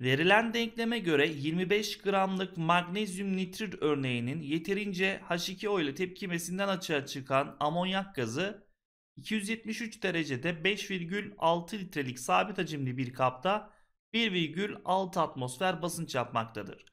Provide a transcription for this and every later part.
Verilen denkleme göre 25 gramlık magnezyum nitrit örneğinin yeterince H2O ile tepkimesinden açığa çıkan amonyak gazı 273 derecede 5,6 litrelik sabit hacimli bir kapta 1,6 atmosfer basınç yapmaktadır.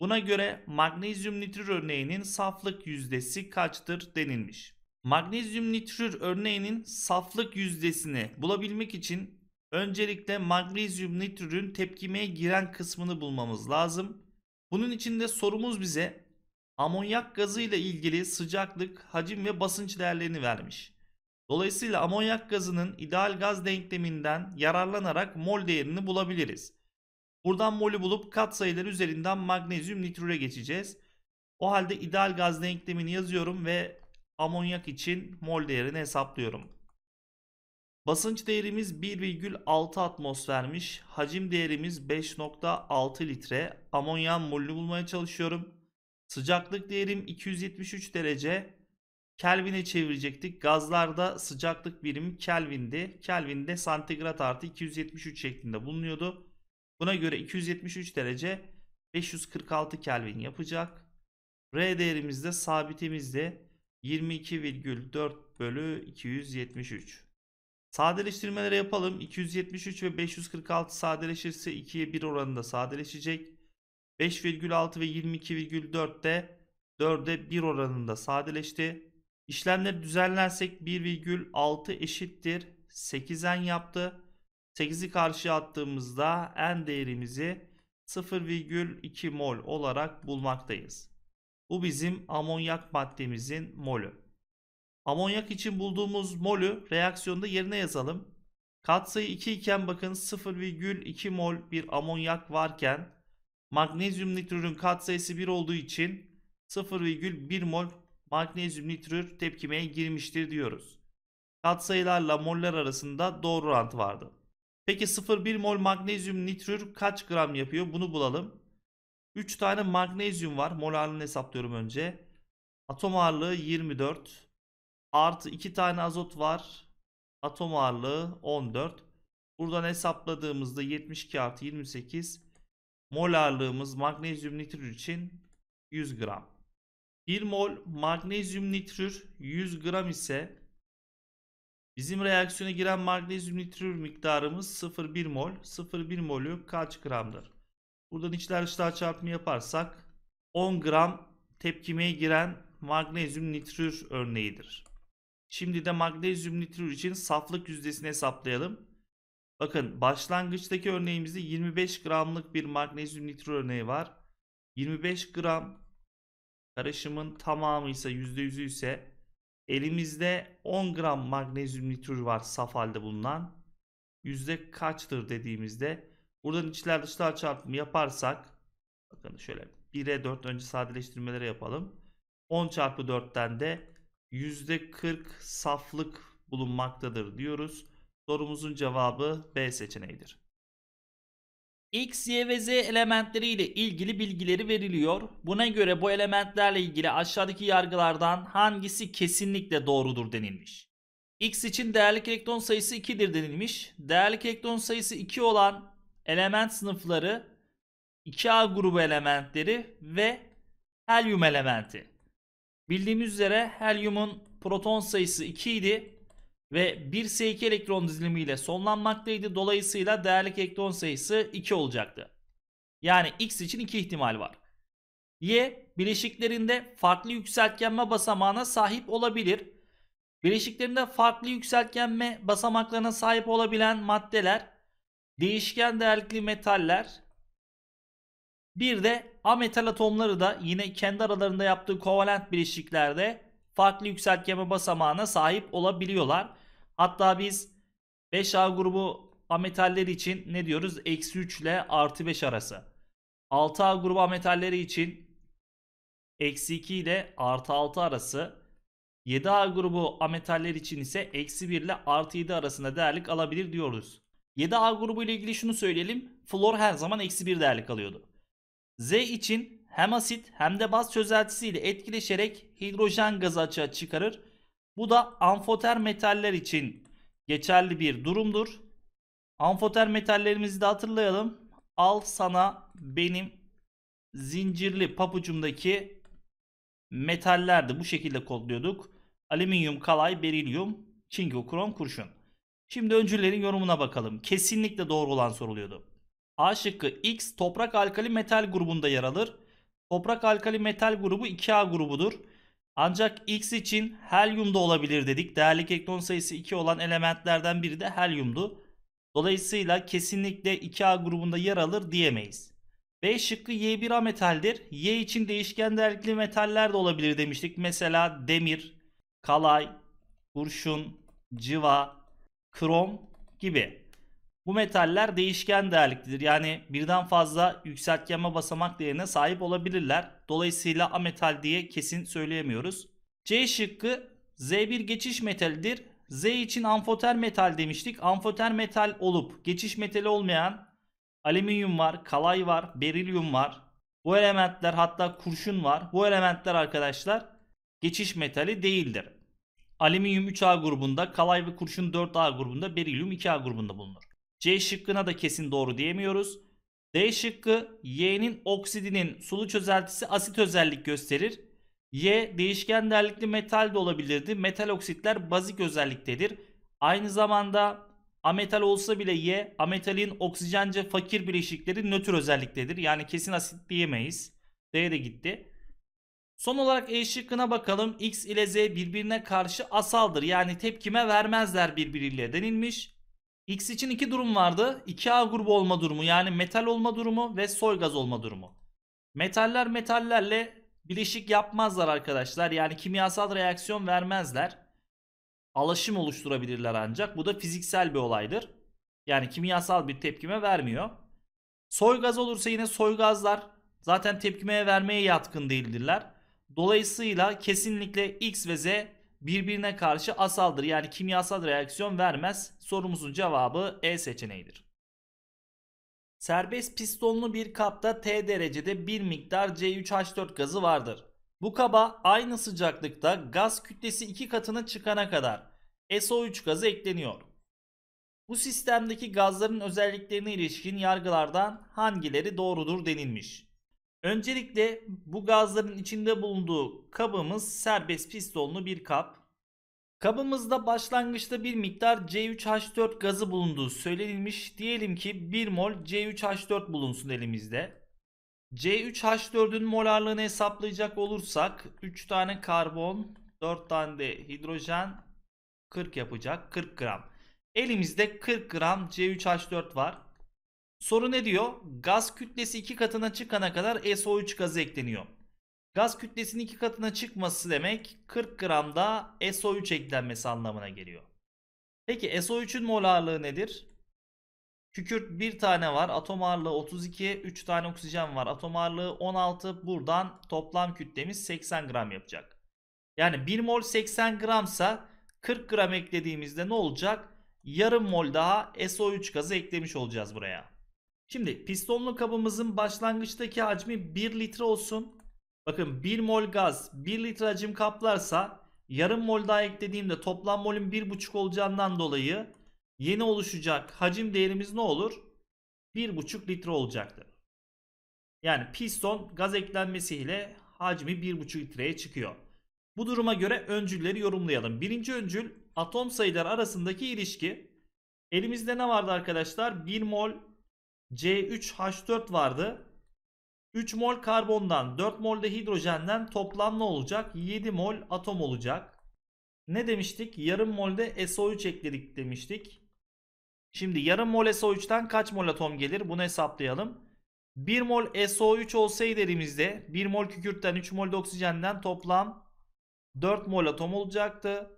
Buna göre magnezyum nitrit örneğinin saflık yüzdesi kaçtır denilmiş. Magnezyum nitrit örneğinin saflık yüzdesini bulabilmek için öncelikle magnezyum nitrürün tepkimeye giren kısmını bulmamız lazım. Bunun için de sorumuz bize amonyak gazı ile ilgili sıcaklık, hacim ve basınç değerlerini vermiş. Dolayısıyla amonyak gazının ideal gaz denkleminden yararlanarak mol değerini bulabiliriz. Buradan molü bulup katsayılar üzerinden magnezyum nitrüre geçeceğiz. O halde ideal gaz denklemini yazıyorum ve amonyak için mol değerini hesaplıyorum. Basınç değerimiz 1,6 atmosfermiş. Hacim değerimiz 5,6 litre. Amonyan molünü bulmaya çalışıyorum. Sıcaklık değerim 273 derece. Kelvin'e çevirecektik. Gazlarda sıcaklık birimi Kelvin'di. Kelvin'de santigrat artı 273 şeklinde bulunuyordu. Buna göre 273 derece 546 Kelvin yapacak. R değerimiz de sabitimizde 22,4 bölü 273. Sadeleştirmeleri yapalım. 273 ve 546 sadeleşirse 2'ye 1 oranında sadeleşecek. 5,6 ve 22,4 de 4'e 1 oranında sadeleşti. İşlemleri düzenlersek 1,6 eşittir 8'en yaptı. 8'i karşıya attığımızda n değerimizi 0,2 mol olarak bulmaktayız. Bu bizim amonyak maddemizin molü. Amonyak için bulduğumuz molü reaksiyonda yerine yazalım. Katsayı 2 iken bakın 0,2 mol bir amonyak varken magnezyum nitrürün katsayısı 1 olduğu için 0,1 mol magnezyum nitrür tepkimeye girmiştir diyoruz. Katsayılarla moller arasında doğru orantı vardı. Peki 0,1 mol magnezyum nitrür kaç gram yapıyor? Bunu bulalım. 3 tane magnezyum var. Molarını hesaplıyorum önce. Atom ağırlığı 24. Artı 2 tane azot var. Atom ağırlığı 14. Buradan hesapladığımızda 72 artı 28. Mol ağırlığımız magnezyum nitrür için 100 gram. 1 mol magnezyum nitrür 100 gram ise bizim reaksiyona giren magnezyum nitrür miktarımız 0,1 mol. 0,1 molü kaç gramdır? Buradan içler dışlar çarpımı yaparsak 10 gram tepkimeye giren magnezyum nitrür örneğidir. Şimdi de magnezyum nitrür için saflık yüzdesini hesaplayalım. Bakın başlangıçtaki örneğimizde 25 gramlık bir magnezyum nitrür örneği var. 25 gram karışımın tamamı ise %100'ü ise elimizde 10 gram magnezyum nitrür var saf halde bulunan. Yüzde kaçtır dediğimizde buradan içler dışlar çarpımı yaparsak bakın şöyle 1'e 4 önce sadeleştirmeleri yapalım. 10 çarpı 4'ten de %40 saflık bulunmaktadır diyoruz. Sorumuzun cevabı B seçeneğidir. X, Y ve Z elementleri ile ilgili bilgileri veriliyor. Buna göre bu elementlerle ilgili aşağıdaki yargılardan hangisi kesinlikle doğrudur denilmiş. X için değerlik elektron sayısı 2'dir denilmiş. Değerlik elektron sayısı 2 olan element sınıfları 2A grubu elementleri ve helyum elementi. Bildiğimiz üzere helyumun proton sayısı 2 idi ve 1s2 elektron dizilimi ile sonlanmaktaydı. Dolayısıyla değerlik elektron sayısı 2 olacaktı. Yani X için 2 ihtimal var. Y bileşiklerinde farklı yükseltgenme basamağına sahip olabilir. Bileşiklerinde farklı yükseltgenme basamaklarına sahip olabilen maddeler değişken değerlikli metaller bir de ametal atomları da yine kendi aralarında yaptığı kovalent bileşiklerde farklı yükseltgeme basamağına sahip olabiliyorlar. Hatta biz 5A grubu ametalleri için ne diyoruz? Eksi 3 ile artı 5 arası. 6A grubu ametalleri için eksi 2 ile artı 6 arası. 7A grubu ametaller için ise eksi 1 ile artı 7 arasında değerlik alabilir diyoruz. 7A grubu ile ilgili şunu söyleyelim. Flor her zaman eksi 1 değerlik alıyordu. Z için hem asit hem de baz çözeltisiyle etkileşerek hidrojen gazı açığa çıkarır. Bu da amfoter metaller için geçerli bir durumdur. Amfoter metallerimizi de hatırlayalım. al sana benim zincirli papucumdaki metallerdi. Bu şekilde kodluyorduk. Alüminyum, kalay, berilyum, çinko, krom, kurşun. Şimdi öncülerin yorumuna bakalım. Kesinlikle doğru olan soruluyordu. A şıkkı X toprak alkali metal grubunda yer alır. Toprak alkali metal grubu 2A grubudur. Ancak X için helyum da olabilir dedik. Değerli elektron sayısı 2 olan elementlerden biri de helyumdu. Dolayısıyla kesinlikle 2A grubunda yer alır diyemeyiz. B şıkkı Y1A metaldir. Y için değişken değerlikli metaller de olabilir demiştik. Mesela demir, kalay, kurşun, civa, krom gibi. Bu metaller değişken değerliklidir. Yani birden fazla yükseltgenme basamak değerine sahip olabilirler. Dolayısıyla ametal diye kesin söyleyemiyoruz. C şıkkı Z1 geçiş metalidir. Z için amfoter metal demiştik. Amfoter metal olup geçiş metali olmayan alüminyum var, kalay var, berilyum var. Bu elementler hatta kurşun var. Bu elementler arkadaşlar geçiş metali değildir. Alüminyum 3A grubunda, kalay ve kurşun 4A grubunda, berilyum 2A grubunda bulunur. C şıkkına da kesin doğru diyemiyoruz. D şıkkı Y'nin oksidinin sulu çözeltisi asit özellik gösterir. Y değişken değerlikli metal de olabilirdi. Metal oksitler bazik özelliktedir. Aynı zamanda ametal olsa bile Y ametalin oksijence fakir bileşikleri nötr özelliktedir. Yani kesin asit diyemeyiz. D de gitti. Son olarak E şıkkına bakalım. X ile Z birbirine karşı asaldır. Yani tepkime vermezler birbiriyle denilmiş. X için iki durum vardı. 2A grubu olma durumu yani metal olma durumu ve soy gaz olma durumu. Metaller metallerle bileşik yapmazlar arkadaşlar. Yani kimyasal reaksiyon vermezler. Alaşım oluşturabilirler ancak. Bu da fiziksel bir olaydır. Yani kimyasal bir tepkime vermiyor. Soy gaz olursa yine soy gazlar zaten tepkimeye vermeye yatkın değildirler. Dolayısıyla kesinlikle X ve Z birbirine karşı asaldır. Yani kimyasal reaksiyon vermez. Sorumuzun cevabı E seçeneğidir. Serbest pistonlu bir kapta T derecede bir miktar C3H4 gazı vardır. Bu kaba aynı sıcaklıkta gaz kütlesi iki katına çıkana kadar SO3 gazı ekleniyor. Bu sistemdeki gazların özelliklerine ilişkin yargılardan hangileri doğrudur denilmiş. Öncelikle bu gazların içinde bulunduğu kabımız serbest pistonlu bir kap. Kabımızda başlangıçta bir miktar C3H4 gazı bulunduğu söylenilmiş. Diyelim ki 1 mol C3H4 bulunsun elimizde. C3H4'ün molarlığını hesaplayacak olursak 3 tane karbon, 4 tane de hidrojen 40 yapacak. 40 gram. Elimizde 40 gram C3H4 var. Soru ne diyor? Gaz kütlesi iki katına çıkana kadar SO3 gazı ekleniyor. Gaz kütlesinin iki katına çıkması demek 40 gramda SO3 eklenmesi anlamına geliyor. Peki SO3'ün mol ağırlığı nedir? Kükürt bir tane var. Atom ağırlığı 32. 3 tane oksijen var. Atom ağırlığı 16. Buradan toplam kütlemiz 80 gram yapacak. Yani 1 mol 80 gramsa 40 gram eklediğimizde ne olacak? Yarım mol daha SO3 gazı eklemiş olacağız buraya. Şimdi pistonlu kabımızın başlangıçtaki hacmi 1 litre olsun. Bakın 1 mol gaz 1 litre hacim kaplarsa yarım mol daha eklediğimde toplam molün 1,5 olacağından dolayı yeni oluşacak hacim değerimiz ne olur? 1,5 litre olacaktır. Yani piston gaz eklenmesiyle hacmi 1,5 litreye çıkıyor. Bu duruma göre öncülleri yorumlayalım. Birinci öncül atom sayıları arasındaki ilişki. Elimizde ne vardı arkadaşlar? 1 mol C3H4 vardı. 3 mol karbondan 4 mol de hidrojenden toplam ne olacak? 7 mol atom olacak. Ne demiştik? Yarım molde SO3 ekledik demiştik. Şimdi yarım mol SO3'ten kaç mol atom gelir? Bunu hesaplayalım. 1 mol SO3 olsaydı elimizde 1 mol kükürtten 3 mol de oksijenden toplam 4 mol atom olacaktı.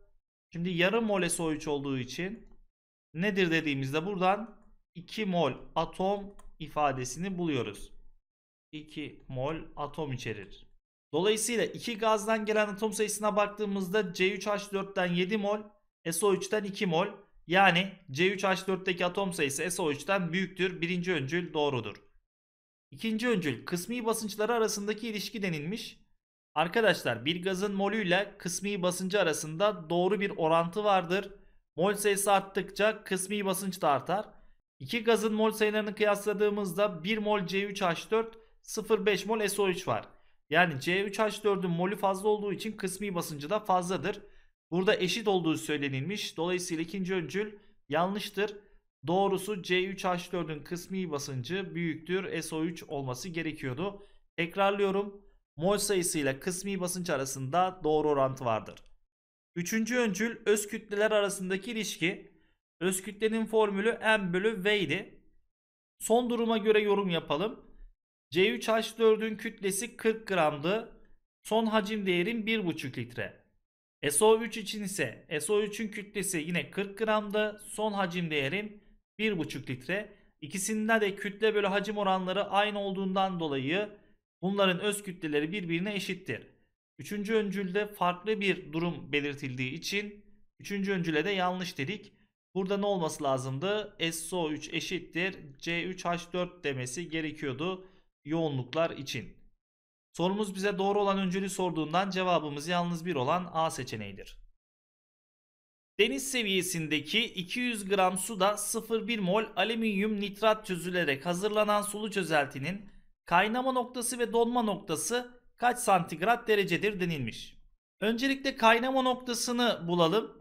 Şimdi yarım mol SO3 olduğu için nedir dediğimizde buradan 2 mol atom ifadesini buluyoruz. 2 mol atom içerir. Dolayısıyla iki gazdan gelen atom sayısına baktığımızda C3H4'ten 7 mol, SO3'ten 2 mol. Yani C3H4'teki atom sayısı SO3'ten büyüktür. Birinci öncül doğrudur. İkinci öncül kısmi basınçları arasındaki ilişki denilmiş. Arkadaşlar bir gazın molü ile kısmi basıncı arasında doğru bir orantı vardır. Mol sayısı arttıkça kısmi basınç da artar. İki gazın mol sayılarını kıyasladığımızda 1 mol C3H4 0,5 mol SO3 var. Yani C3H4'ün molü fazla olduğu için kısmi basıncı da fazladır. Burada eşit olduğu söylenilmiş. Dolayısıyla ikinci öncül yanlıştır. Doğrusu C3H4'ün kısmi basıncı büyüktür SO3 olması gerekiyordu. Tekrarlıyorum. Mol sayısıyla kısmi basınç arasında doğru orantı vardır. Üçüncü öncül öz kütleler arasındaki ilişki. Öz kütlenin formülü m bölü v idi. Son duruma göre yorum yapalım. C3H4'ün kütlesi 40 gramdı. Son hacim değerim 1,5 litre. SO3 için ise SO3'ün kütlesi yine 40 gramdı. Son hacim değerim 1,5 litre. İkisinde de kütle bölü hacim oranları aynı olduğundan dolayı bunların öz kütleleri birbirine eşittir. Üçüncü öncülde farklı bir durum belirtildiği için üçüncü öncüle de yanlış dedik. Burada ne olması lazımdı? SO3 eşittir C3H4 demesi gerekiyordu yoğunluklar için. Sorumuz bize doğru olan öncülü sorduğundan cevabımız yalnız bir olan A seçeneğidir. Deniz seviyesindeki 200 gram suda 0,1 mol alüminyum nitrat çözülerek hazırlanan sulu çözeltinin kaynama noktası ve donma noktası kaç santigrat derecedir denilmiş. Öncelikle kaynama noktasını bulalım.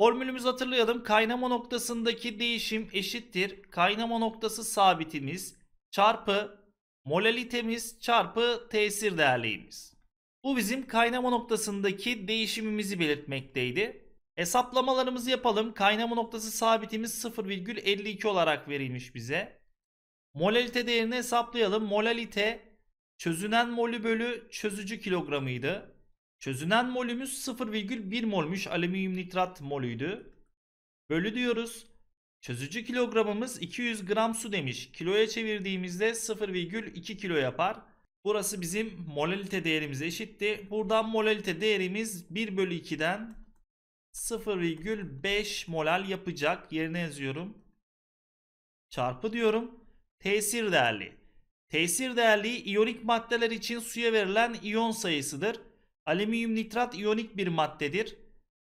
Formülümüzü hatırlayalım. Kaynama noktasındaki değişim eşittir. Kaynama noktası sabitimiz çarpı molalitemiz çarpı tesir değerliğimiz. Bu bizim kaynama noktasındaki değişimimizi belirtmekteydi. Hesaplamalarımızı yapalım. Kaynama noktası sabitimiz 0,52 olarak verilmiş bize. Molalite değerini hesaplayalım. Molalite çözünen molü bölü çözücü kilogramıydı. Çözünen molümüz 0,1 molmuş alüminyum nitrat molüydü. Bölü diyoruz. Çözücü kilogramımız 200 gram su demiş. Kiloya çevirdiğimizde 0,2 kilo yapar. Burası bizim molalite değerimize eşitti. Buradan molalite değerimiz 1 bölü 2'den 0,5 molal yapacak. Yerine yazıyorum. Çarpı diyorum. Tesir değerli. Tesir değerliği iyonik maddeler için suya verilen iyon sayısıdır. Alüminyum nitrat iyonik bir maddedir.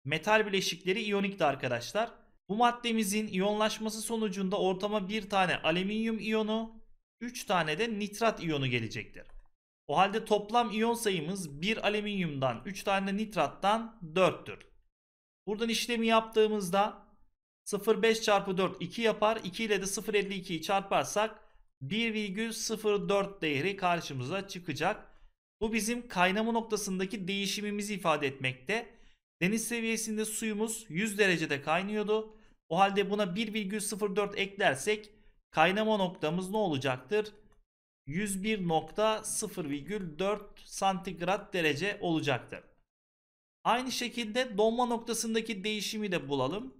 Metal bileşikleri iyonikti arkadaşlar. Bu maddemizin iyonlaşması sonucunda ortama bir tane alüminyum iyonu, 3 tane de nitrat iyonu gelecektir. O halde toplam iyon sayımız 1 alüminyumdan 3 tane nitrattan 4'tür. Buradan işlemi yaptığımızda 0,5 çarpı 4 2 yapar. 2 ile de 0,52'yi çarparsak 1,04 değeri karşımıza çıkacak. Bu bizim kaynama noktasındaki değişimimizi ifade etmekte. Deniz seviyesinde suyumuz 100 derecede kaynıyordu. O halde buna 1,04 eklersek kaynama noktamız ne olacaktır? 101.0,4 santigrat derece olacaktır. Aynı şekilde donma noktasındaki değişimi de bulalım.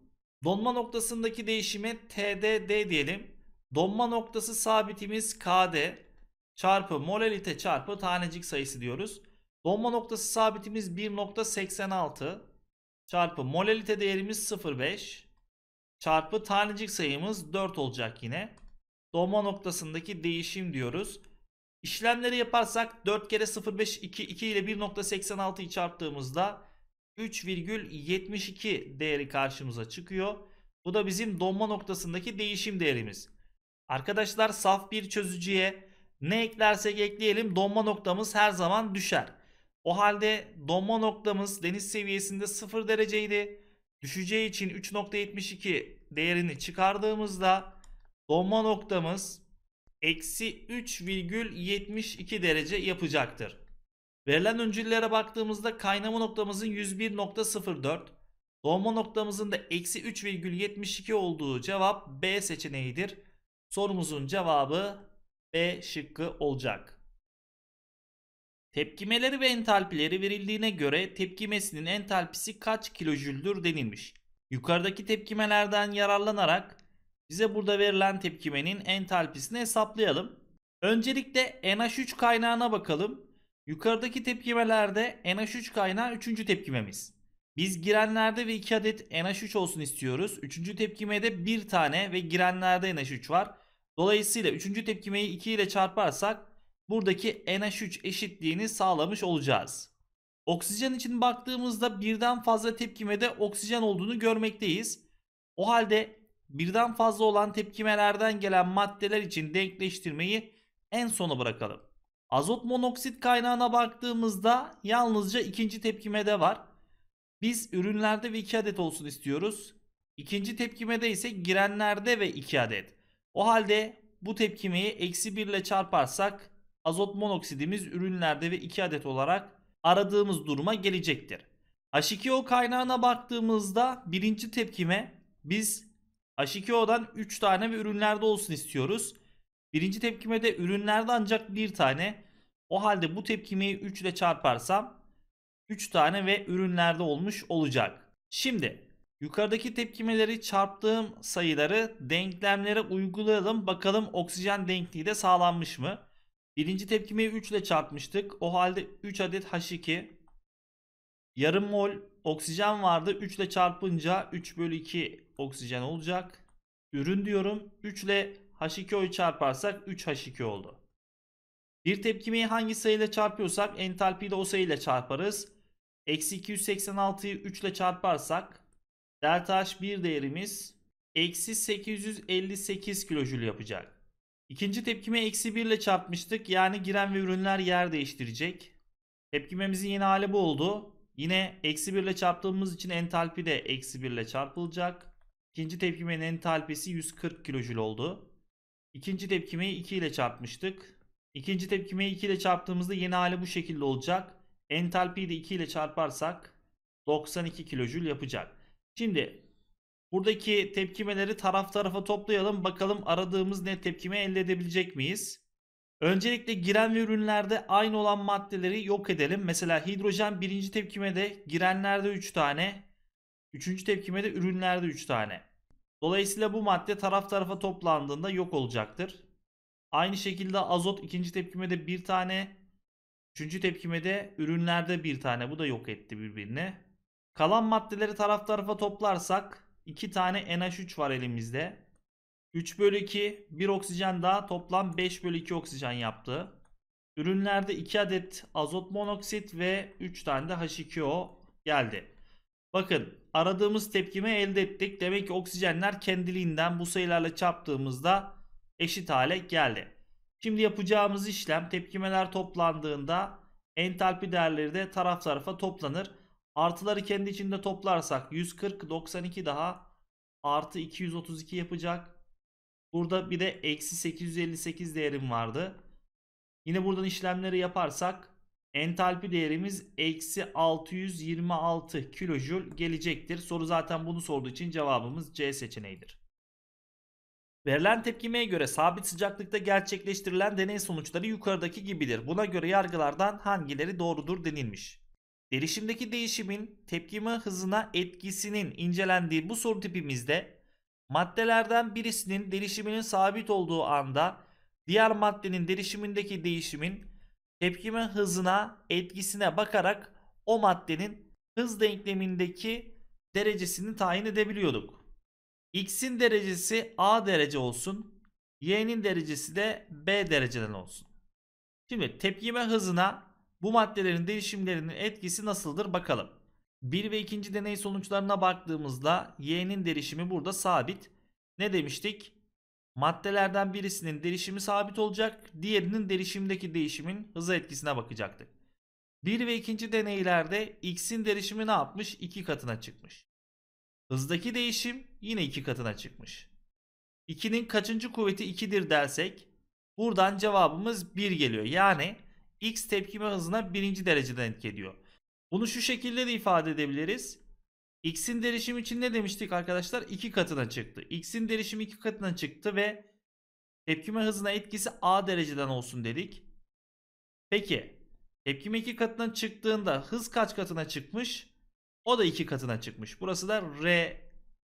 Donma noktasındaki değişime TDD diyelim. Donma noktası sabitimiz KD çarpı molalite çarpı tanecik sayısı diyoruz. Donma noktası sabitimiz 1.86 çarpı molalite değerimiz 0.5 çarpı tanecik sayımız 4 olacak yine. Donma noktasındaki değişim diyoruz. İşlemleri yaparsak 4 kere 0.5 2, 2 ile 1.86'yı çarptığımızda 3,72 değeri karşımıza çıkıyor. Bu da bizim donma noktasındaki değişim değerimiz. Arkadaşlar saf bir çözücüye ne eklersek ekleyelim donma noktamız her zaman düşer. O halde donma noktamız deniz seviyesinde 0 dereceydi. Düşeceği için 3.72 değerini çıkardığımızda donma noktamız eksi 3,72 derece yapacaktır. Verilen öncüllere baktığımızda kaynama noktamızın 101.04, donma noktamızın da eksi 3,72 olduğu cevap B seçeneğidir. Sorumuzun cevabı B şıkkı olacak. Tepkimeleri ve entalpileri verildiğine göre tepkimesinin entalpisi kaç kilojüldür denilmiş. Yukarıdaki tepkimelerden yararlanarak bize burada verilen tepkimenin entalpisini hesaplayalım. Öncelikle NH3 kaynağına bakalım. Yukarıdaki tepkimelerde NH3 kaynağı 3. tepkimemiz. Biz girenlerde ve 2 adet NH3 olsun istiyoruz. 3. tepkimede 1 tane ve girenlerde NH3 var. Dolayısıyla 3. tepkimeyi 2 ile çarparsak buradaki NH3 eşitliğini sağlamış olacağız. Oksijen için baktığımızda birden fazla tepkimede oksijen olduğunu görmekteyiz. O halde birden fazla olan tepkimelerden gelen maddeler için denkleştirmeyi en sona bırakalım. Azot monoksit kaynağına baktığımızda yalnızca ikinci tepkimede var. Biz ürünlerde ve 2 adet olsun istiyoruz. İkinci tepkimede ise girenlerde ve 2 adet. O halde bu tepkimeyi eksi 1 ile çarparsak azot monoksidimiz ürünlerde ve 2 adet olarak aradığımız duruma gelecektir. H2O kaynağına baktığımızda birinci tepkime biz H2O'dan 3 tane ve ürünlerde olsun istiyoruz. Birinci tepkimede ürünlerde ancak bir tane. O halde bu tepkimeyi 3 ile çarparsam 3 tane ve ürünlerde olmuş olacak. Şimdi yukarıdaki tepkimeleri çarptığım sayıları denklemlere uygulayalım. Bakalım oksijen denkliği de sağlanmış mı? Birinci tepkimeyi 3 ile çarpmıştık. O halde 3 adet H2 yarım mol oksijen vardı. 3 ile çarpınca 3 bölü 2 oksijen olacak. Ürün diyorum. 3 ile H2O'yu çarparsak 3 H2 oldu. Bir tepkimeyi hangi sayıyla çarpıyorsak entalpiyi de o sayıyla çarparız. Eksi 286'yı 3 ile çarparsak delta H1 değerimiz eksi 858 kilojül yapacak. İkinci tepkime eksi 1 ile çarpmıştık. Yani giren ve ürünler yer değiştirecek. Tepkimemizin yeni hali bu oldu. Yine eksi 1 ile çarptığımız için entalpi de eksi 1 ile çarpılacak. İkinci tepkimenin entalpisi 140 kilojül oldu. İkinci tepkimeyi 2 ile çarpmıştık. İkinci tepkimeyi 2 ile çarptığımızda yeni hali bu şekilde olacak. Entalpiyi de 2 ile çarparsak 92 kilojül yapacak. Şimdi buradaki tepkimeleri taraf tarafa toplayalım. Bakalım aradığımız net tepkime elde edebilecek miyiz? Öncelikle giren ürünlerde aynı olan maddeleri yok edelim. Mesela hidrojen birinci tepkimede girenlerde 3 tane. Üçüncü tepkimede ürünlerde 3 tane. Dolayısıyla bu madde taraf tarafa toplandığında yok olacaktır. Aynı şekilde azot ikinci tepkimede bir tane. Üçüncü tepkimede ürünlerde bir tane. Bu da yok etti birbirini. Kalan maddeleri taraf tarafa toplarsak 2 tane NH3 var elimizde. 3 bölü 2 bir oksijen daha toplam 5 bölü 2 oksijen yaptı. Ürünlerde 2 adet azot monoksit ve 3 tane de H2O geldi. Bakın aradığımız tepkime elde ettik. Demek ki oksijenler kendiliğinden bu sayılarla çarptığımızda eşit hale geldi. Şimdi yapacağımız işlem tepkimeler toplandığında entalpi değerleri de taraf tarafa toplanır. Artıları kendi içinde toplarsak 140 92 daha artı 232 yapacak. Burada bir de eksi 858 değerim vardı. Yine buradan işlemleri yaparsak entalpi değerimiz eksi 626 kilojül gelecektir. Soru zaten bunu sorduğu için cevabımız C seçeneğidir. Verilen tepkimeye göre sabit sıcaklıkta gerçekleştirilen deney sonuçları yukarıdaki gibidir. Buna göre yargılardan hangileri doğrudur denilmiş. Derişimdeki değişimin tepkime hızına etkisinin incelendiği bu soru tipimizde maddelerden birisinin derişiminin sabit olduğu anda diğer maddenin derişimindeki değişimin tepkime hızına etkisine bakarak o maddenin hız denklemindeki derecesini tayin edebiliyorduk. X'in derecesi A derece olsun. Y'nin derecesi de B dereceden olsun. Şimdi tepkime hızına bu maddelerin değişimlerinin etkisi nasıldır bakalım. 1 ve 2. deney sonuçlarına baktığımızda Y'nin derişimi burada sabit. Ne demiştik? Maddelerden birisinin derişimi sabit olacak. Diğerinin derişimdeki değişimin hıza etkisine bakacaktık. 1 ve 2. deneylerde X'in derişimi ne yapmış? 2 katına çıkmış. Hızdaki değişim yine 2 katına çıkmış. 2'nin kaçıncı kuvveti 2'dir dersek buradan cevabımız 1 geliyor. Yani X tepkime hızına birinci dereceden etki ediyor. Bunu şu şekilde de ifade edebiliriz. X'in derişimi için ne demiştik arkadaşlar? 2 katına çıktı. X'in derişimi 2 katına çıktı ve tepkime hızına etkisi A dereceden olsun dedik. Peki tepkime 2 katına çıktığında hız kaç katına çıkmış? O da 2 katına çıkmış. Burası da R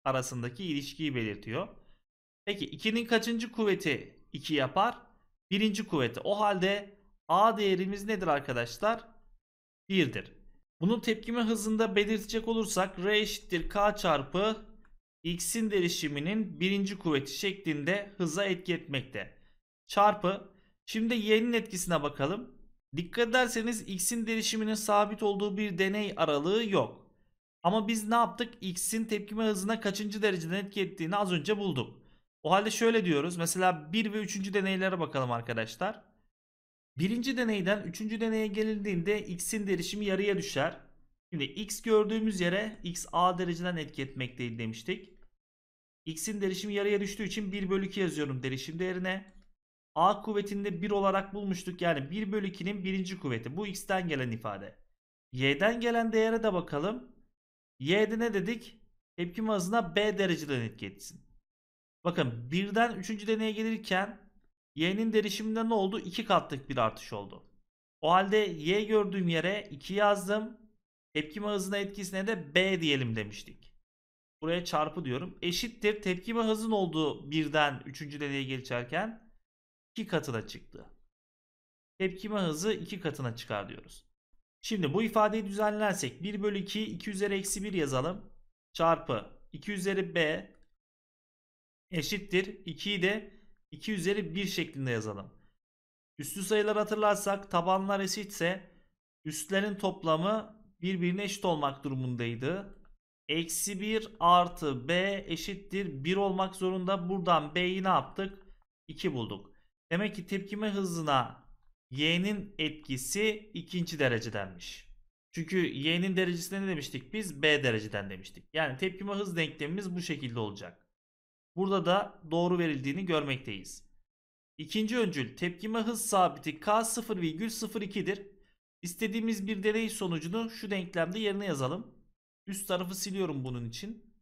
arasındaki ilişkiyi belirtiyor. Peki 2'nin kaçıncı kuvveti 2 yapar? Birinci kuvveti. O halde A değerimiz nedir arkadaşlar? 1'dir. Bunun tepkime hızında belirtecek olursak R eşittir K çarpı X'in derişiminin birinci kuvveti şeklinde hıza etki etmekte. Çarpı. Şimdi Y'nin etkisine bakalım. Dikkat ederseniz X'in derişiminin sabit olduğu bir deney aralığı yok. Ama biz ne yaptık? X'in tepkime hızına kaçıncı dereceden etki ettiğini az önce bulduk. O halde şöyle diyoruz. Mesela 1 ve 3. deneylere bakalım arkadaşlar. Birinci deneyden üçüncü deneye gelindiğinde x'in derişimi yarıya düşer. Şimdi x gördüğümüz yere x a dereceden etki etmekteydi demiştik. x'in derişimi yarıya düştüğü için 1 bölü 2 yazıyorum derişim değerine. a kuvvetini de 1 olarak bulmuştuk. Yani 1 bölü 2'nin birinci kuvveti. Bu x'ten gelen ifade. y'den gelen değere de bakalım. y'de ne dedik? Tepkime hızına b dereceden etki etsin. Bakın birden 3. deneye gelirken y'nin derişiminde ne oldu? 2 katlık bir artış oldu. O halde y gördüğüm yere 2 yazdım. Tepkime hızına etkisine de b diyelim demiştik. Buraya çarpı diyorum. Eşittir tepkime hızın olduğu birden 3. deneye geçerken 2 katına çıktı. Tepkime hızı 2 katına çıkar diyoruz. Şimdi bu ifadeyi düzenlersek 1 bölü 2 2 üzeri eksi 1 yazalım. Çarpı 2 üzeri b eşittir 2'yi de 2 üzeri 1 şeklinde yazalım. Üslü sayılar hatırlarsak tabanlar eşitse üstlerin toplamı birbirine eşit olmak durumundaydı. Eksi 1 artı b eşittir 1 olmak zorunda. Buradan b'yi ne yaptık? 2 bulduk. Demek ki tepkime hızına y'nin etkisi ikinci derecedenmiş. Çünkü y'nin derecesine ne demiştik biz? b dereceden demiştik. Yani tepkime hız denklemimiz bu şekilde olacak. Burada da doğru verildiğini görmekteyiz. İkinci öncül tepkime hız sabiti k 0,02'dir. İstediğimiz bir deney sonucunu şu denklemde yerine yazalım. Üst tarafı siliyorum bunun için.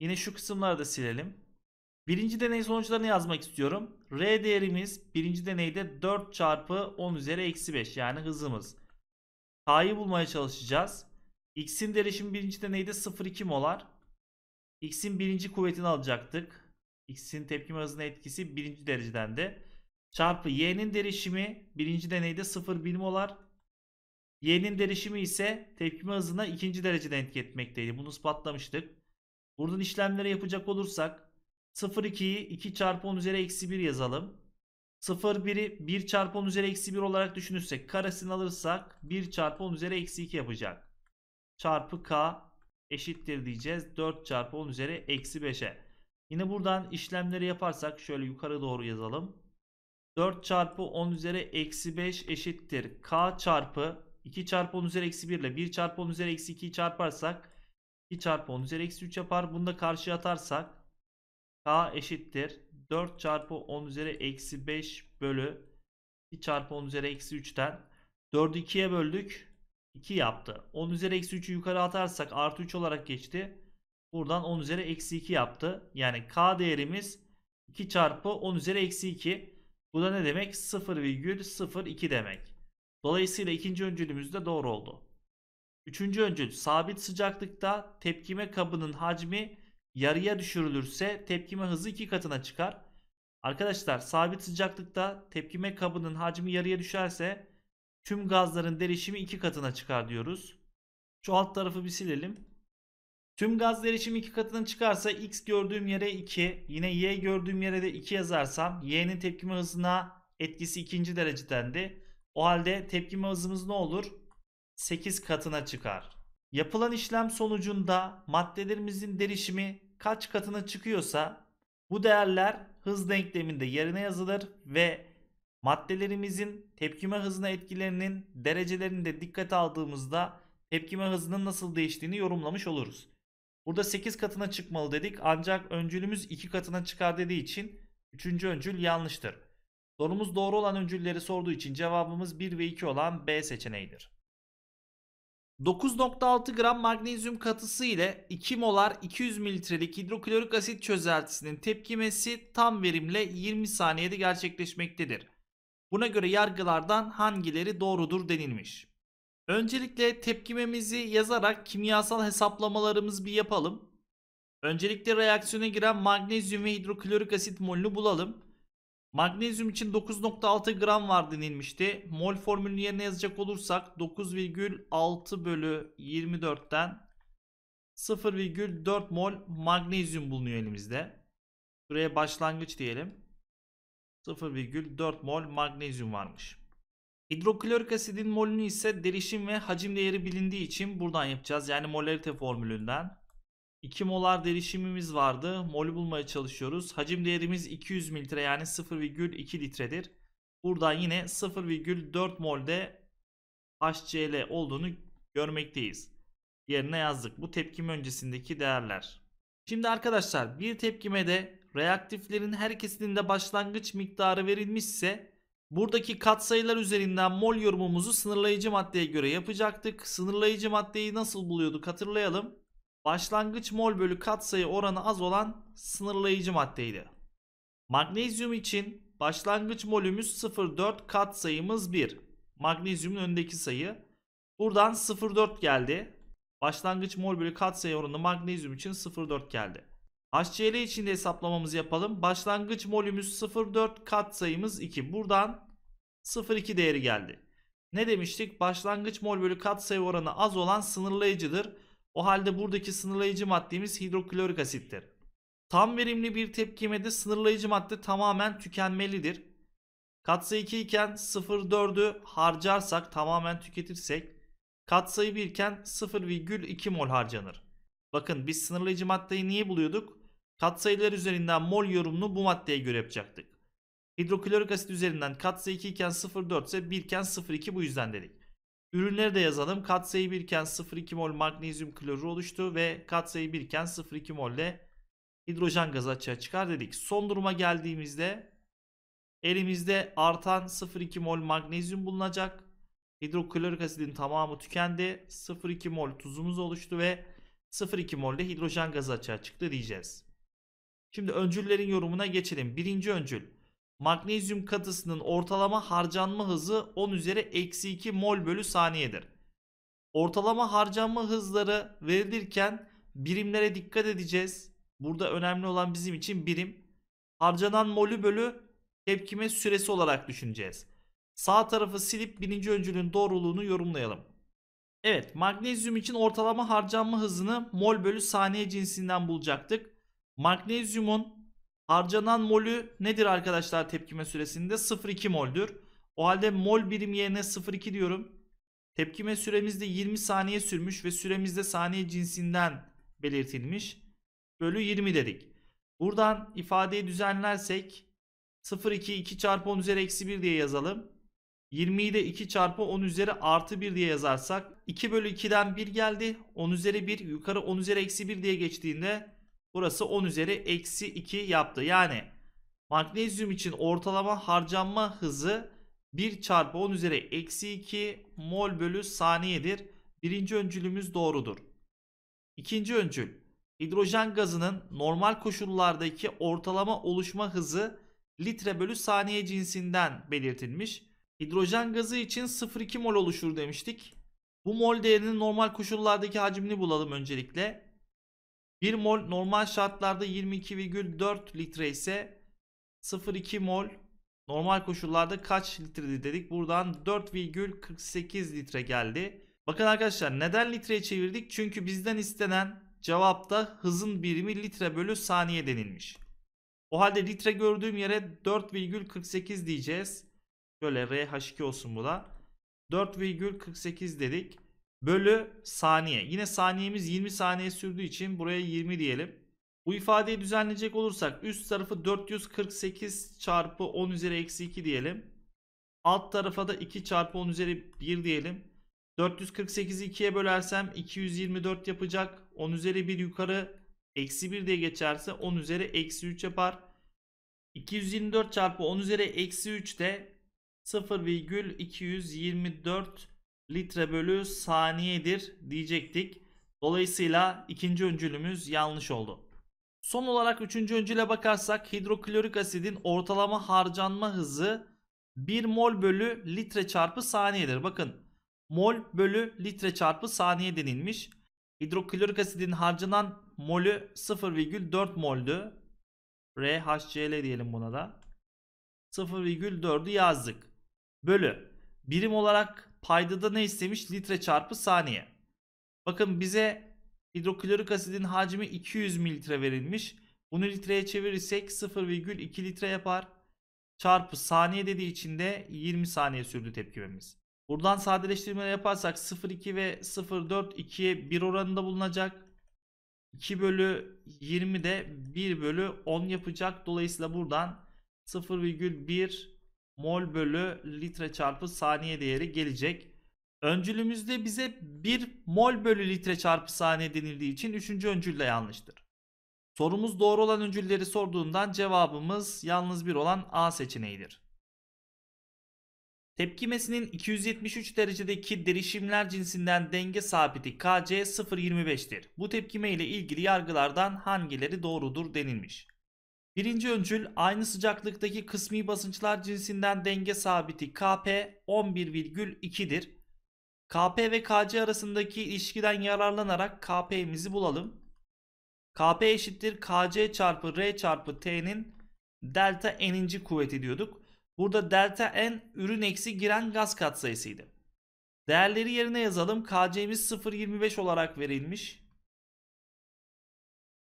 Yine şu kısımları da silelim. Birinci deney sonuçlarını yazmak istiyorum. R değerimiz birinci deneyde 4 çarpı 10 üzeri eksi 5 yani hızımız. K'yı bulmaya çalışacağız. X'in derişimi birinci deneyde 0,2 molar. X'in birinci kuvvetini alacaktık. X'in tepkime hızına etkisi birinci dereceden de. Çarpı Y'nin derişimi birinci deneyde 0,1 molar. Y'nin derişimi ise tepkime hızına ikinci dereceden etki etmekteydi. Bunu ispatlamıştık. Buradan işlemleri yapacak olursak 0,2'yi 2 çarpı 10 üzeri eksi 1 yazalım. 0,1'i 1 çarpı 10 üzeri eksi 1 olarak düşünürsek karesini alırsak 1 çarpı 10 üzeri eksi 2 yapacak. Çarpı k eşittir diyeceğiz. 4 çarpı 10 üzeri eksi 5'e. Yine buradan işlemleri yaparsak şöyle yukarı doğru yazalım. 4 çarpı 10 üzeri eksi 5 eşittir. K çarpı 2 çarpı 10 üzeri eksi 1 ile 1 çarpı 10 üzeri eksi 2'yi çarparsak 2 çarpı 10 üzeri eksi 3 yapar. Bunu da karşıya atarsak K eşittir. 4 çarpı 10 üzeri eksi 5 bölü 2 çarpı 10 üzeri eksi 3'ten 4'ü 2'ye böldük. 2 yaptı. 10 üzeri eksi 3'ü yukarı atarsak artı 3 olarak geçti. Buradan 10 üzeri eksi 2 yaptı. Yani K değerimiz 2 çarpı 10 üzeri eksi 2. Bu da ne demek? 0,02 demek. Dolayısıyla ikinci öncülümüz de doğru oldu. Üçüncü öncül sabit sıcaklıkta tepkime kabının hacmi yarıya düşürülürse tepkime hızı iki katına çıkar. Arkadaşlar sabit sıcaklıkta tepkime kabının hacmi yarıya düşerse tüm gazların derişimi iki katına çıkar diyoruz. Şu alt tarafı bir silelim. Tüm gaz derişimi iki katına çıkarsa x gördüğüm yere 2, yine y gördüğüm yere de 2 yazarsam y'nin tepkime hızına etkisi ikinci derecedendi. O halde tepkime hızımız ne olur? 8 katına çıkar. Yapılan işlem sonucunda maddelerimizin derişimi kaç katına çıkıyorsa bu değerler hız denkleminde yerine yazılır ve maddelerimizin tepkime hızına etkilerinin derecelerini de dikkate aldığımızda tepkime hızının nasıl değiştiğini yorumlamış oluruz. Burada 8 katına çıkmalı dedik ancak öncülümüz 2 katına çıkar dediği için 3. öncül yanlıştır. Sorumuz doğru olan öncülleri sorduğu için cevabımız 1 ve 2 olan B seçeneğidir. 9.6 gram magnezyum katısı ile 2 molar 200 mililitrelik hidroklorik asit çözeltisinin tepkimesi tam verimle 20 saniyede gerçekleşmektedir. Buna göre yargılardan hangileri doğrudur denilmiş. Öncelikle tepkimemizi yazarak kimyasal hesaplamalarımızı bir yapalım. Öncelikle reaksiyona giren magnezyum ve hidroklorik asit molünü bulalım. Magnezyum için 9.6 gram var denilmişti. Mol formülünü yerine yazacak olursak 9,6 bölü 24'ten 0,4 mol magnezyum bulunuyor elimizde. Buraya başlangıç diyelim. 0,4 mol magnezyum varmış. Hidroklorik asidin molünü ise derişim ve hacim değeri bilindiği için buradan yapacağız. Yani molarite formülünden. 2 molar derişimimiz vardı. Molü bulmaya çalışıyoruz. Hacim değerimiz 200 mililitre yani 0,2 litredir. Buradan yine 0,4 molde HCl olduğunu görmekteyiz. Yerine yazdık. Bu tepkime öncesindeki değerler. Şimdi arkadaşlar bir tepkimede reaktiflerin her ikisinin de başlangıç miktarı verilmişse buradaki katsayılar üzerinden mol yorumumuzu sınırlayıcı maddeye göre yapacaktık. Sınırlayıcı maddeyi nasıl buluyorduk hatırlayalım. Başlangıç mol bölü katsayı oranı az olan sınırlayıcı maddeydi. Magnezyum için başlangıç molümüz 0,4 katsayımız 1. Magnezyumun öndeki sayı. Buradan 0,4 geldi. Başlangıç mol bölü katsayı oranı magnezyum için 0,4 geldi. HCl için de hesaplamamızı yapalım. Başlangıç molümüz 0,4 katsayımız 2. Buradan 0,2 değeri geldi. Ne demiştik? Başlangıç mol bölü katsayı oranı az olan sınırlayıcıdır. O halde buradaki sınırlayıcı maddemiz hidroklorik asittir. Tam verimli bir tepkimede sınırlayıcı madde tamamen tükenmelidir. Katsayı 2 iken 0,4'ü harcarsak tamamen tüketirsek katsayı 1 iken 0,2 mol harcanır. Bakın biz sınırlayıcı maddeyi niye buluyorduk? Katsayılar üzerinden mol yorumunu bu maddeye göre yapacaktık. Hidroklorik asit üzerinden katsayı 2 iken 0,4 ise 1 iken 0,2 bu yüzden dedik. Ürünleri de yazalım. Katsayı 1 iken 0,2 mol magnezyum klorürü oluştu ve katsayı 1 iken 0,2 mol de hidrojen gazı açığa çıkar dedik. Son duruma geldiğimizde elimizde artan 0,2 mol magnezyum bulunacak. Hidroklorik asidin tamamı tükendi. 0,2 mol tuzumuz oluştu ve 0,2 mol de hidrojen gazı açığa çıktı diyeceğiz. Şimdi öncüllerin yorumuna geçelim. Birinci öncül. Magnezyum katısının ortalama harcanma hızı 10 üzeri eksi 2 mol bölü saniyedir. Ortalama harcanma hızları verilirken birimlere dikkat edeceğiz. Burada önemli olan bizim için birim. Harcanan molü bölü tepkime süresi olarak düşüneceğiz. Sağ tarafı silip birinci öncülün doğruluğunu yorumlayalım. Evet magnezyum için ortalama harcanma hızını mol bölü saniye cinsinden bulacaktık. Magnezyumun harcanan molü nedir arkadaşlar tepkime süresinde? 0,2 moldür. O halde mol birim yerine 0,2 diyorum. Tepkime süremiz de 20 saniye sürmüş ve süremiz de saniye cinsinden belirtilmiş. Bölü 20 dedik. Buradan ifadeyi düzenlersek 0,2 2 çarpı 10 üzeri eksi 1 diye yazalım. 20'yi de 2 çarpı 10 üzeri artı 1 diye yazarsak 2 bölü 2'den 1 geldi. 10 üzeri 1 yukarı 10 üzeri eksi 1 diye geçtiğinde burası 10 üzeri eksi 2 yaptı. Yani magnezyum için ortalama harcanma hızı 1 çarpı 10 üzeri eksi 2 mol bölü saniyedir. Birinci öncülümüz doğrudur. İkinci öncül. Hidrojen gazının normal koşullardaki ortalama oluşma hızı litre bölü saniye cinsinden belirtilmiş. Hidrojen gazı için 0,2 mol oluşur demiştik. Bu mol değerinin normal koşullardaki hacmini bulalım öncelikle. 1 mol normal şartlarda 22,4 litre ise 0,2 mol normal koşullarda kaç litre dedik. Buradan 4,48 litre geldi. Bakın arkadaşlar neden litreye çevirdik? Çünkü bizden istenen cevapta hızın birimi litre bölü saniye denilmiş. O halde litre gördüğüm yere 4,48 diyeceğiz. Şöyle RH2 olsun bu da. 4,48 dedik. Bölü saniye. Yine saniyemiz 20 saniye sürdüğü için buraya 20 diyelim. Bu ifadeyi düzenleyecek olursak üst tarafı 448 çarpı 10 üzeri eksi 2 diyelim. Alt tarafa da 2 çarpı 10 üzeri 1 diyelim. 448'i 2'ye bölersem 224 yapacak. 10 üzeri 1 yukarı eksi 1 diye geçerse 10 üzeri eksi 3 yapar. 224 çarpı 10 üzeri eksi 3 de 0,224 litre bölü saniyedir diyecektik. Dolayısıyla ikinci öncülümüz yanlış oldu. Son olarak üçüncü öncüle bakarsak hidroklorik asidin ortalama harcanma hızı 1 mol bölü litre çarpı saniyedir. Bakın mol bölü litre çarpı saniye denilmiş. Hidroklorik asidin harcanan molü 0,4 moldü. RHCl diyelim buna da. 0,4'ü yazdık. Bölü. Birim olarak paydada ne istemiş? Litre çarpı saniye. Bakın bize hidroklorik asidin hacmi 200 mililitre verilmiş. Bunu litreye çevirirsek 0,2 litre yapar. çarpı saniye dediği için de 20 saniye sürdü tepkimemiz. Buradan sadeleştirme yaparsak 0,2 ve 0,4 2'ye 1 oranında bulunacak. 2 bölü 20 de 1 bölü 10 yapacak. Dolayısıyla buradan 0,1 mol bölü litre çarpı saniye değeri gelecek. Öncülümüzde bize 1 mol bölü litre çarpı saniye denildiği için 3. öncül de yanlıştır. Sorumuz doğru olan öncülleri sorduğundan cevabımız yalnız bir olan A seçeneğidir. Tepkimesinin 273 derecedeki derişimler cinsinden denge sabiti Kc 0.25'tir. Bu tepkime ile ilgili yargılardan hangileri doğrudur denilmiş. Birinci öncül aynı sıcaklıktaki kısmi basınçlar cinsinden denge sabiti Kp 11,2'dir. Kp ve Kc arasındaki ilişkiden yararlanarak Kp'mizi bulalım. Kp eşittir Kc çarpı R çarpı T'nin delta n'inci kuvveti diyorduk. Burada delta n ürün eksi giren gaz katsayısıydı. Değerleri yerine yazalım. Kc'miz 0.25 olarak verilmiş.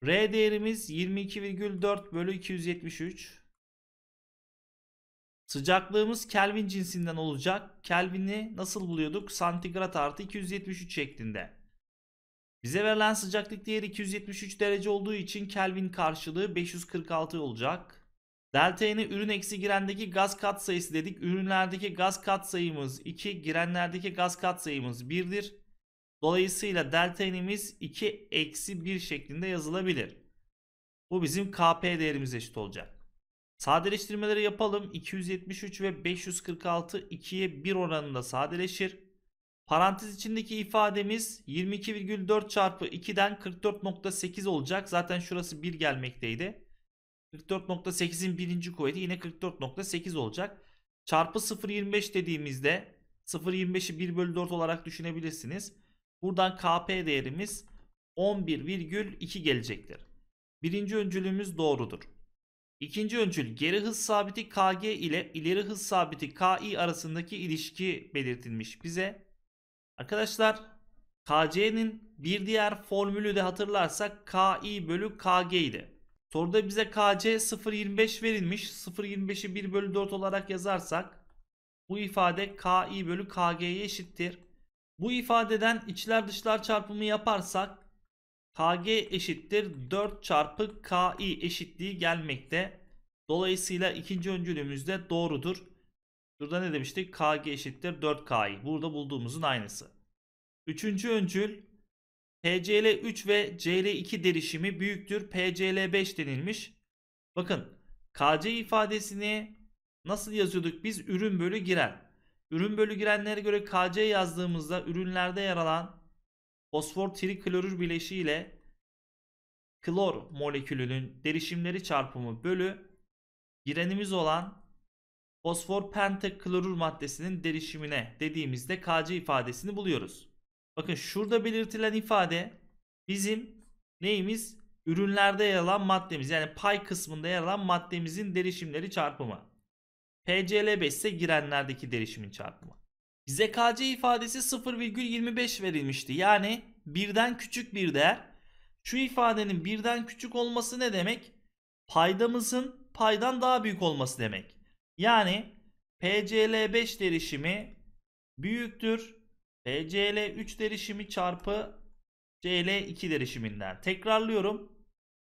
R değerimiz 22,4 bölü 273. Sıcaklığımız Kelvin cinsinden olacak. Kelvin'i nasıl buluyorduk? Santigrat artı 273 şeklinde. Bize verilen sıcaklık değeri 273 derece olduğu için Kelvin karşılığı 546 olacak. Delta N'e ürün eksi girendeki gaz kat sayısı dedik. Ürünlerdeki gaz kat sayımız 2, girenlerdeki gaz kat sayımız 1'dir. Dolayısıyla delta N'imiz 2 eksi 1 şeklinde yazılabilir. Bu bizim Kp değerimiz eşit olacak. Sadeleştirmeleri yapalım. 273 ve 546 2'ye 1 oranında sadeleşir. Parantez içindeki ifademiz 22,4 çarpı 2'den 44,8 olacak. Zaten şurası 1 gelmekteydi. 44.8'in birinci kuvveti yine 44.8 olacak. Çarpı 0.25 dediğimizde 0.25'i 1 bölü 4 olarak düşünebilirsiniz. Buradan Kp değerimiz 11,2 gelecektir. Birinci öncülümüz doğrudur. İkinci öncül geri hız sabiti Kg ile ileri hız sabiti Ki arasındaki ilişki belirtilmiş bize. Arkadaşlar Kc'nin bir diğer formülü de hatırlarsak Ki bölü Kg idi. Soruda bize KC 0.25 verilmiş. 0.25'i 1 bölü 4 olarak yazarsak bu ifade KI bölü KG'ye eşittir. Bu ifadeden içler dışlar çarpımı yaparsak KG eşittir 4 çarpı KI eşitliği gelmekte. Dolayısıyla ikinci öncülümüz de doğrudur. Burada ne demiştik? KG eşittir 4KI. Burada bulduğumuzun aynısı. Üçüncü öncül PCL3 ve CL2 derişimi büyüktür PCL5 denilmiş. Bakın KC ifadesini nasıl yazıyorduk biz? Ürün bölü giren. Ürün bölü girenlere göre KC yazdığımızda ürünlerde yer alan fosfor triklorür bileşiği ile klor molekülünün derişimleri çarpımı bölü girenimiz olan fosfor pentaklorür maddesinin derişimine dediğimizde KC ifadesini buluyoruz. Bakın şurada belirtilen ifade bizim neyimiz? Ürünlerde yer alan maddemiz yani pay kısmında yer alan maddemizin derişimleri çarpımı. PCl5 ise girenlerdeki derişimin çarpımı. Bize KC ifadesi 0,25 verilmişti. Yani birden küçük bir değer. Şu ifadenin birden küçük olması ne demek? Paydamızın paydan daha büyük olması demek. Yani PCl5 derişimi büyüktür PCl3 derişimi çarpı CL2 derişiminden. Tekrarlıyorum.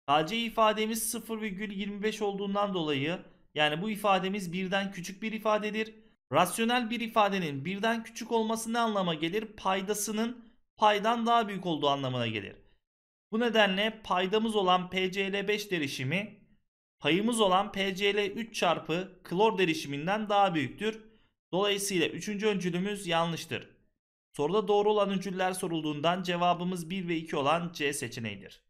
KC ifademiz 0,25 olduğundan dolayı yani bu ifademiz birden küçük bir ifadedir. Rasyonel bir ifadenin birden küçük olması ne anlama gelir? Paydasının paydan daha büyük olduğu anlamına gelir. Bu nedenle paydamız olan PCl5 derişimi payımız olan PCl3 çarpı klor derişiminden daha büyüktür. Dolayısıyla 3. öncülümüz yanlıştır. Soruda doğru olan öncüller sorulduğundan cevabımız 1 ve 2 olan C seçeneğidir.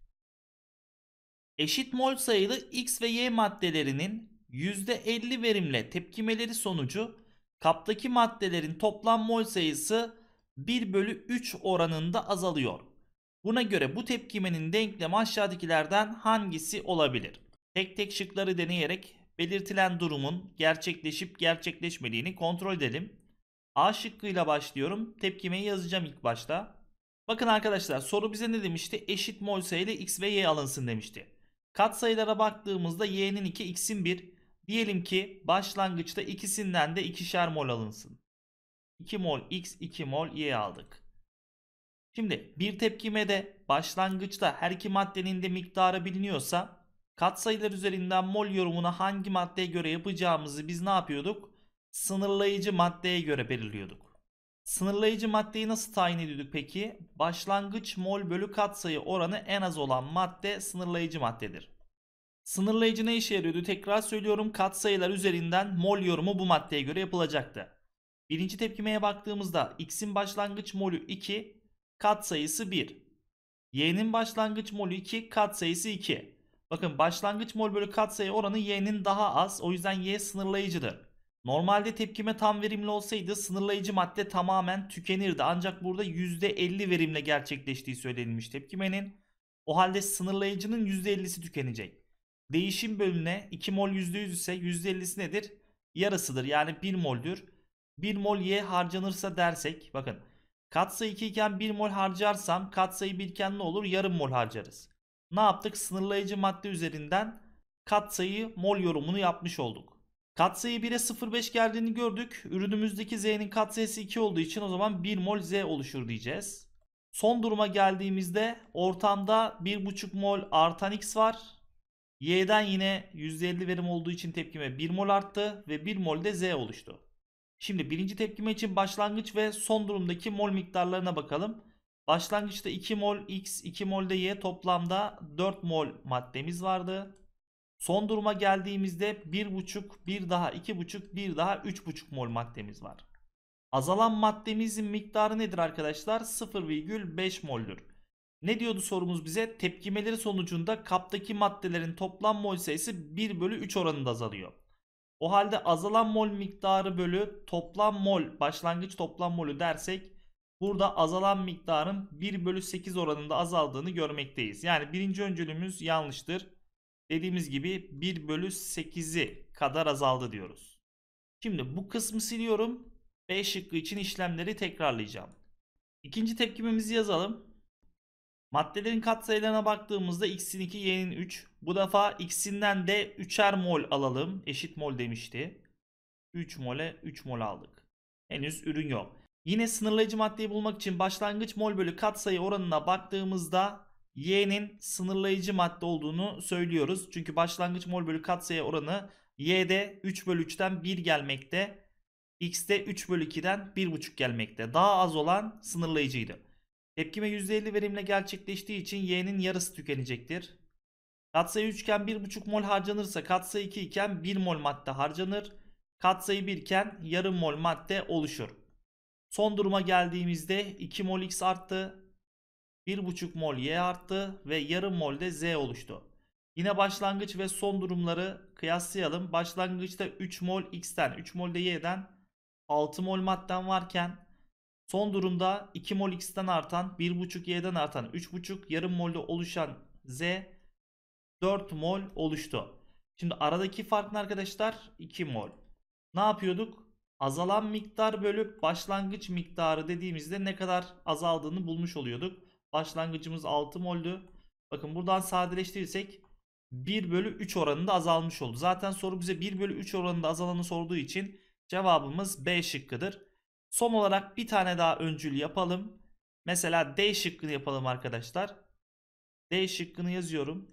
Eşit mol sayılı X ve Y maddelerinin %50 verimle tepkimeleri sonucu kaptaki maddelerin toplam mol sayısı 1 bölü 3 oranında azalıyor. Buna göre bu tepkimenin denklemi aşağıdakilerden hangisi olabilir? Tek tek şıkları deneyerek belirtilen durumun gerçekleşip gerçekleşmediğini kontrol edelim. A şıkkıyla başlıyorum. Tepkimeyi yazacağım ilk başta. Bakın arkadaşlar soru bize ne demişti? Eşit mol sayılı x ve y alınsın demişti. Kat sayılara baktığımızda y'nin 2 x'in 1. Diyelim ki başlangıçta ikisinden de ikişer mol alınsın. 2 mol X, 2 mol Y aldık. Şimdi bir tepkimede başlangıçta her iki maddenin de miktarı biliniyorsa katsayılar üzerinden mol yorumunu hangi maddeye göre yapacağımızı biz ne yapıyorduk? Sınırlayıcı maddeye göre belirliyorduk. Sınırlayıcı maddeyi nasıl tayin ediyorduk peki? Başlangıç mol bölü katsayı oranı en az olan madde sınırlayıcı maddedir. Sınırlayıcı ne işe yarıyordu? Tekrar söylüyorum katsayılar üzerinden mol yorumu bu maddeye göre yapılacaktı. Birinci tepkimeye baktığımızda x'in başlangıç molü 2, katsayısı 1. y'nin başlangıç molü 2, katsayısı 2. Bakın başlangıç mol bölü katsayı oranı y'nin daha az. O yüzden y sınırlayıcıdır. Normalde tepkime tam verimli olsaydı sınırlayıcı madde tamamen tükenirdi. Ancak burada %50 verimle gerçekleştiği söylenilmiş tepkimenin. O halde sınırlayıcının %50'si tükenecek. Değişim bölüne 2 mol %100 ise %50'si nedir? Yarısıdır yani 1 moldür. 1 mol y harcanırsa dersek bakın katsayı 2 iken 1 mol harcarsam katsayı 1 iken ne olur? Yarım mol harcarız. Ne yaptık? Sınırlayıcı madde üzerinden katsayı mol yorumunu yapmış olduk. Katsayı 1'e 0,5 geldiğini gördük. Ürünümüzdeki z'nin katsayısı 2 olduğu için o zaman 1 mol z oluşur diyeceğiz. Son duruma geldiğimizde ortamda 1,5 mol artan x var. Y'den yine %50 verim olduğu için tepkime 1 mol arttı ve 1 mol de Z oluştu. Şimdi birinci tepkime için başlangıç ve son durumdaki mol miktarlarına bakalım. Başlangıçta 2 mol X, 2 mol de Y toplamda 4 mol maddemiz vardı. Son duruma geldiğimizde 1,5, bir daha 2,5, bir daha 3,5 mol maddemiz var. Azalan maddemizin miktarı nedir arkadaşlar? 0,5 moldür. Ne diyordu sorumuz bize? Tepkimeleri sonucunda kaptaki maddelerin toplam mol sayısı 1 bölü 3 oranında azalıyor. O halde azalan mol miktarı bölü toplam mol başlangıç toplam molü dersek burada azalan miktarın 1 bölü 8 oranında azaldığını görmekteyiz. Yani birinci öncülümüz yanlıştır. Dediğimiz gibi 1 bölü 8'i kadar azaldı diyoruz. Şimdi bu kısmı siliyorum. B şıkkı için işlemleri tekrarlayacağım. İkinci tepkimemizi yazalım. Maddelerin katsayılarına baktığımızda x'in 2, y'nin 3. Bu defa x'inden de 3'er mol alalım. Eşit mol demişti. 3 mole 3 mol aldık. Henüz ürün yok. Yine sınırlayıcı maddeyi bulmak için başlangıç mol bölü katsayı oranına baktığımızda y'nin sınırlayıcı madde olduğunu söylüyoruz. Çünkü başlangıç mol bölü katsayı oranı y'de 3 bölü 3'ten 1 gelmekte. x'te 3 bölü 2'den 1,5 gelmekte. Daha az olan sınırlayıcıydı. Tepkime %50 verimle gerçekleştiği için y'nin yarısı tükenecektir. Katsayı 3 iken 1,5 mol harcanırsa katsayı 2 iken 1 mol madde harcanır. Katsayı 1 iken yarım mol madde oluşur. Son duruma geldiğimizde 2 mol x arttı. 1,5 mol y arttı ve yarım mol de z oluştu. Yine başlangıç ve son durumları kıyaslayalım. Başlangıçta 3 mol x'ten 3 mol de y'den 6 mol madden varken Son durumda 2 mol x'ten artan 1,5 y'den artan 3,5 yarım molde oluşan z 4 mol oluştu. Şimdi aradaki fark ne arkadaşlar? 2 mol. Ne yapıyorduk? Azalan miktar bölü başlangıç miktarı dediğimizde ne kadar azaldığını bulmuş oluyorduk. Başlangıcımız 6 moldü. Bakın buradan sadeleştirirsek 1 bölü 3 oranında azalmış oldu. Zaten soru bize 1 bölü 3 oranında azalanı sorduğu için cevabımız B şıkkıdır. Son olarak bir tane daha öncül yapalım. Mesela D şıkkını yapalım arkadaşlar. D şıkkını yazıyorum.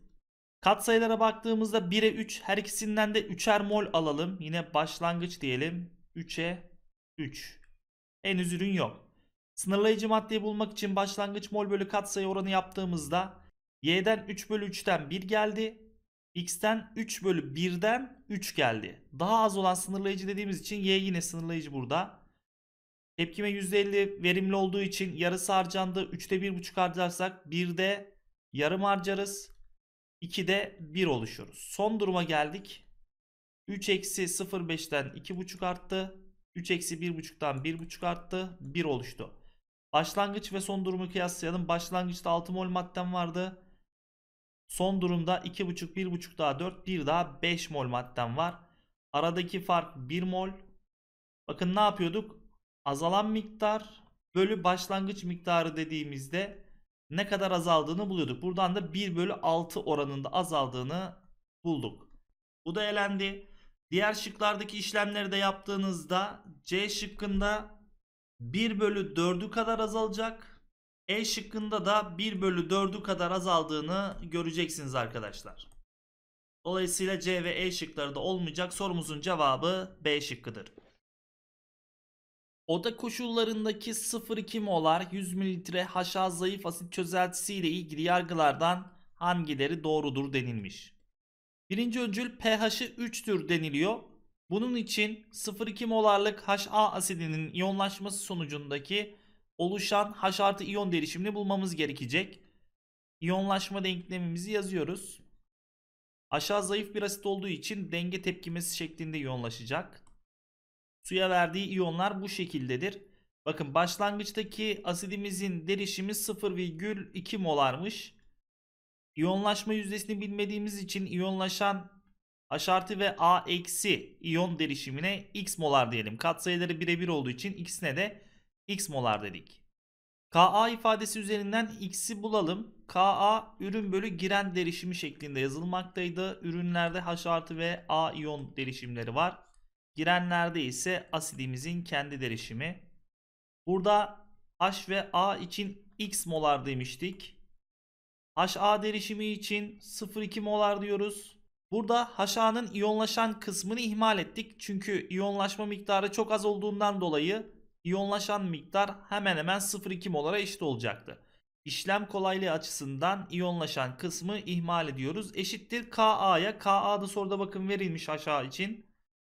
Katsayılara baktığımızda 1'e 3 her ikisinden de 3'er mol alalım. Yine başlangıç diyelim. 3'e 3. Henüz ürün yok. Sınırlayıcı maddeyi bulmak için başlangıç mol bölü katsayı oranı yaptığımızda y'den 3 bölü 3'ten 1 geldi. x'ten 3 bölü 1'den 3 geldi. Daha az olan sınırlayıcı dediğimiz için y yine sınırlayıcı burada. Tepkime %50 verimli olduğu için yarısı harcandı. 3'te 1,5 harcarsak 1'de yarım harcarız. 2'de 1 oluşuruz. Son duruma geldik. 3 eksi 0,5'ten 2,5 arttı. 3 eksi 1,5'tan 1,5 arttı. 1 oluştu. Başlangıç ve son durumu kıyaslayalım. Başlangıçta 6 mol maddem vardı. Son durumda 2,5, 1,5 daha 4, 1 daha 5 mol maddem var. Aradaki fark 1 mol. Bakın ne yapıyorduk? Azalan miktar bölü başlangıç miktarı dediğimizde ne kadar azaldığını buluyorduk. Buradan da 1 bölü 6 oranında azaldığını bulduk. Bu da elendi. Diğer şıklardaki işlemleri de yaptığınızda C şıkkında 1 bölü 4'ü kadar azalacak. E şıkkında da 1 bölü 4'ü kadar azaldığını göreceksiniz arkadaşlar. Dolayısıyla C ve E şıkları da olmayacak. Sorumuzun cevabı B şıkkıdır. Oda koşullarındaki 0,2 molar 100 mililitre HA zayıf asit çözeltisi ile ilgili yargılardan hangileri doğrudur denilmiş. Birinci öncül pH'i 3'tür deniliyor. Bunun için 0,2 molarlık HA asidinin iyonlaşması sonucundaki oluşan H artı iyon derişimini bulmamız gerekecek. İyonlaşma denklemimizi yazıyoruz. Aşağı zayıf bir asit olduğu için denge tepkimesi şeklinde iyonlaşacak. Suya verdiği iyonlar bu şekildedir. Bakın başlangıçtaki asidimizin derişimi 0,2 molarmış. İyonlaşma yüzdesini bilmediğimiz için iyonlaşan H artı ve A eksi iyon derişimine x molar diyelim. Katsayıları birebir olduğu için ikisine de x molar dedik. Ka ifadesi üzerinden x'i bulalım. Ka ürün bölü giren derişimi şeklinde yazılmaktaydı. Ürünlerde H artı ve A iyon derişimleri var. Girenlerde ise asidimizin kendi derişimi. Burada H ve A için x molar demiştik. HA derişimi için 0,2 molar diyoruz. Burada HA'nın iyonlaşan kısmını ihmal ettik. Çünkü iyonlaşma miktarı çok az olduğundan dolayı iyonlaşan miktar hemen hemen 0,2 molara eşit olacaktı. İşlem kolaylığı açısından iyonlaşan kısmı ihmal ediyoruz. Eşittir KA'ya. KA'da soruda bakın verilmiş HA için.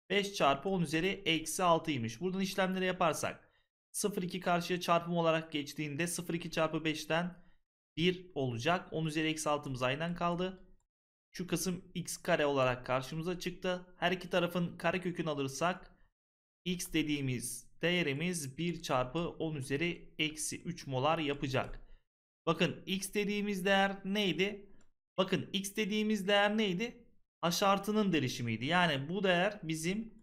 5 çarpı 10 üzeri eksi 6'ymış. Buradan işlemleri yaparsak 0,2 karşıya çarpım olarak geçtiğinde 0,2 çarpı 5'ten 1 olacak. 10 üzeri eksi 6'mız aynen kaldı. Şu kısım x kare olarak karşımıza çıktı. Her iki tarafın karekökünü alırsak x dediğimiz değerimiz 1 çarpı 10 üzeri eksi 3 molar yapacak. Bakın x dediğimiz değer neydi? Bakın x dediğimiz değer neydi? H artının derişimiydi. Yani bu değer bizim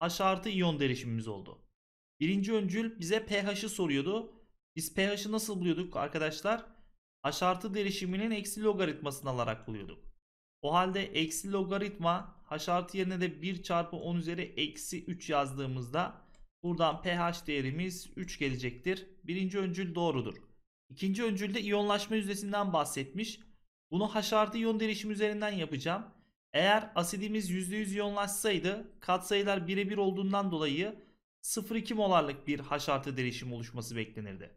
H artı iyon derişimimiz oldu. Birinci öncül bize pH'ı soruyordu. Biz pH'ı nasıl buluyorduk arkadaşlar? H artı derişiminin eksi logaritmasını alarak buluyorduk. O halde eksi logaritma H artı yerine de 1 çarpı 10 üzeri eksi 3 yazdığımızda buradan pH değerimiz 3 gelecektir. Birinci öncül doğrudur. İkinci öncülde iyonlaşma yüzdesinden bahsetmiş. Bunu H artı iyon derişimi üzerinden yapacağım. Eğer asidimiz %100 iyonlaşsaydı katsayılar birebir olduğundan dolayı 0,2 molarlık bir H artı derişim oluşması beklenirdi.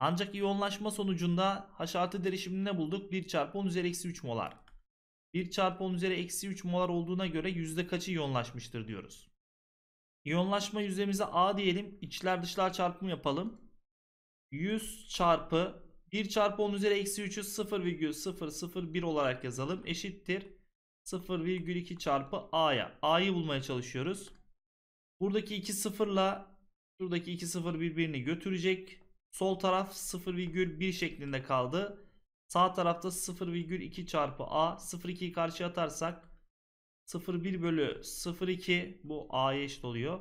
Ancak iyonlaşma sonucunda H artı derişimini ne bulduk? 1 çarpı 10 üzeri eksi 3 molar. 1 çarpı 10 üzeri eksi 3 molar olduğuna göre yüzde kaçı iyonlaşmıştır diyoruz. İyonlaşma yüzdemize A diyelim. İçler dışlar çarpımı yapalım. 100 çarpı 1 çarpı 10 üzeri eksi 3'ü 0,001 olarak yazalım. Eşittir 0,2 çarpı A'ya. A'yı bulmaya çalışıyoruz. Buradaki 2 sıfırla şuradaki 2 sıfır birbirini götürecek. Sol taraf 0,1 şeklinde kaldı. Sağ tarafta 0,2 çarpı A. 0,2'yi karşıya atarsak 0,1 bölü 0,2 bu A'ya eşit oluyor.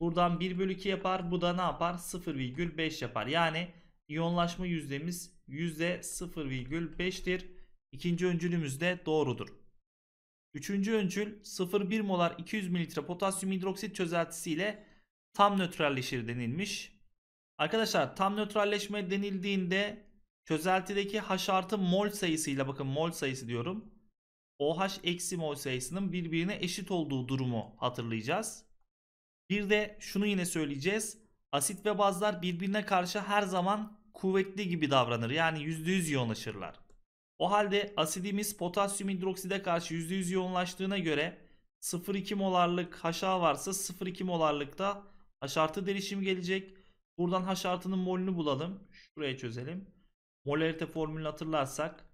Buradan 1 bölü 2 yapar. Bu da ne yapar? 0,5 yapar. Yani iyonlaşma yüzdemiz %0,5'tir. İkinci öncülümüz de doğrudur. Üçüncü öncül 0,1 molar 200 mililitre potasyum hidroksit çözeltisiyle tam nötralleşir denilmiş. Arkadaşlar tam nötralleşme denildiğinde çözeltideki H artı mol sayısıyla bakın mol sayısı diyorum. OH eksi mol sayısının birbirine eşit olduğu durumu hatırlayacağız. Bir de şunu yine söyleyeceğiz. Asit ve bazlar birbirine karşı her zaman kuvvetli gibi davranır. Yani %100 yoğunlaşırlar. O halde asidimiz potasyum hidrokside karşı %100 yoğunlaştığına göre 0,2 molarlık HA varsa 0,2 molarlık da H artı derişim gelecek. Buradan H artının molünü bulalım. Şuraya çözelim. Molarite formülünü hatırlarsak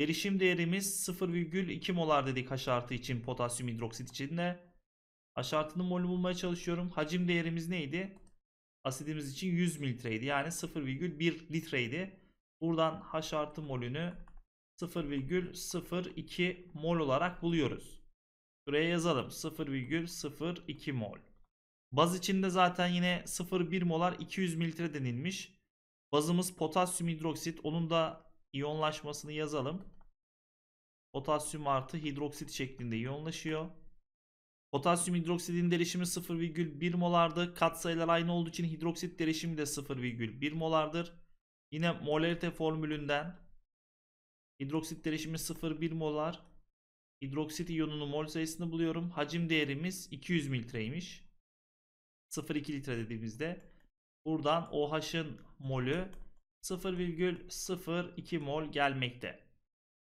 derişim değerimiz 0,2 molar dedik H artı için potasyum hidroksit için de. H artının molünü bulmaya çalışıyorum. Hacim değerimiz neydi? Asidimiz için 100 mililitreydi. Yani 0,1 litreydi. Buradan H artı molünü 0,02 mol olarak buluyoruz. Buraya yazalım. 0,02 mol. Baz içinde zaten yine 0,1 molar 200 mililitre denilmiş. Bazımız potasyum hidroksit. Onun da iyonlaşmasını yazalım. Potasyum artı hidroksit şeklinde iyonlaşıyor. Potasyum hidroksidin derişimi 0,1 molardı. Katsayılar aynı olduğu için hidroksit derişimi de 0,1 molardır. Yine molarite formülünden hidroksit derişimi 0,1 molar. Hidroksit iyonunun mol sayısını buluyorum. Hacim değerimiz 200 mililitreymiş. 0,2 litre dediğimizde buradan OH'ın molü 0,02 mol gelmekte.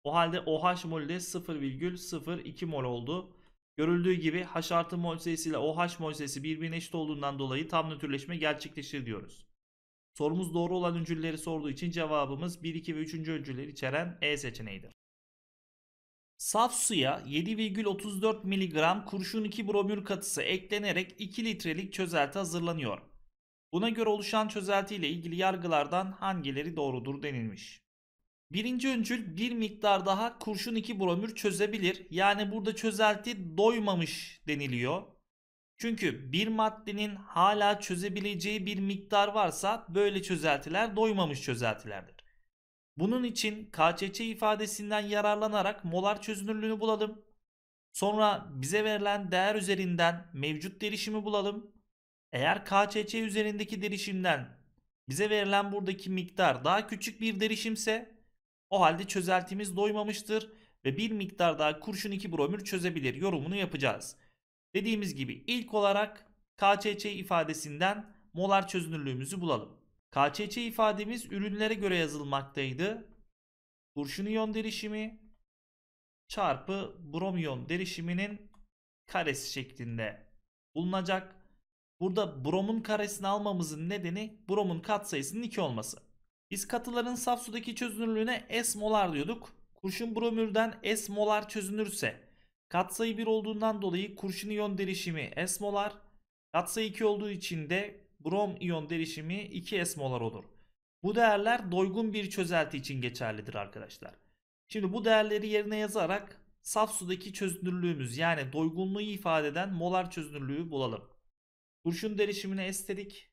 O halde OH molü de 0,02 mol oldu. Görüldüğü gibi H artı mol sayısı ile OH mol sayısı birbirine eşit olduğundan dolayı tam nötrleşme gerçekleşir diyoruz. Sorumuz doğru olan öncülleri sorduğu için cevabımız 1, 2 ve 3. öncülleri içeren E seçeneğidir. Saf suya 7,34 mg kurşun 2 bromür katısı eklenerek 2 litrelik çözelti hazırlanıyor. Buna göre oluşan çözelti ile ilgili yargılardan hangileri doğrudur denilmiş. Birinci öncül bir miktar daha kurşun 2 bromür çözebilir. Yani burada çözelti doymamış deniliyor. Çünkü bir maddenin hala çözebileceği bir miktar varsa böyle çözeltiler doymamış çözeltilerdir. Bunun için KÇÇ ifadesinden yararlanarak molar çözünürlüğünü bulalım. Sonra bize verilen değer üzerinden mevcut derişimi bulalım. Eğer KÇÇ üzerindeki derişimden bize verilen buradaki miktar daha küçük bir derişimse o halde çözeltimiz doymamıştır ve bir miktar daha kurşun 2 bromür çözebilir yorumunu yapacağız. Dediğimiz gibi ilk olarak KÇÇ ifadesinden molar çözünürlüğümüzü bulalım. KÇÇ ifademiz ürünlere göre yazılmaktaydı. Kurşun iyon derişimi çarpı bromiyon derişiminin karesi şeklinde bulunacak. Burada bromun karesini almamızın nedeni bromun katsayısının 2 olması. Biz katıların saf sudaki çözünürlüğüne S molar diyorduk. Kurşun bromürden S molar çözünürse katsayı 1 olduğundan dolayı kurşun iyon derişimi S molar. Katsayı 2 olduğu için de brom iyon derişimi 2 S molar olur. Bu değerler doygun bir çözelti için geçerlidir arkadaşlar. Şimdi bu değerleri yerine yazarak saf sudaki çözünürlüğümüz yani doygunluğu ifade eden molar çözünürlüğü bulalım. Kurşun derişimine S dedik.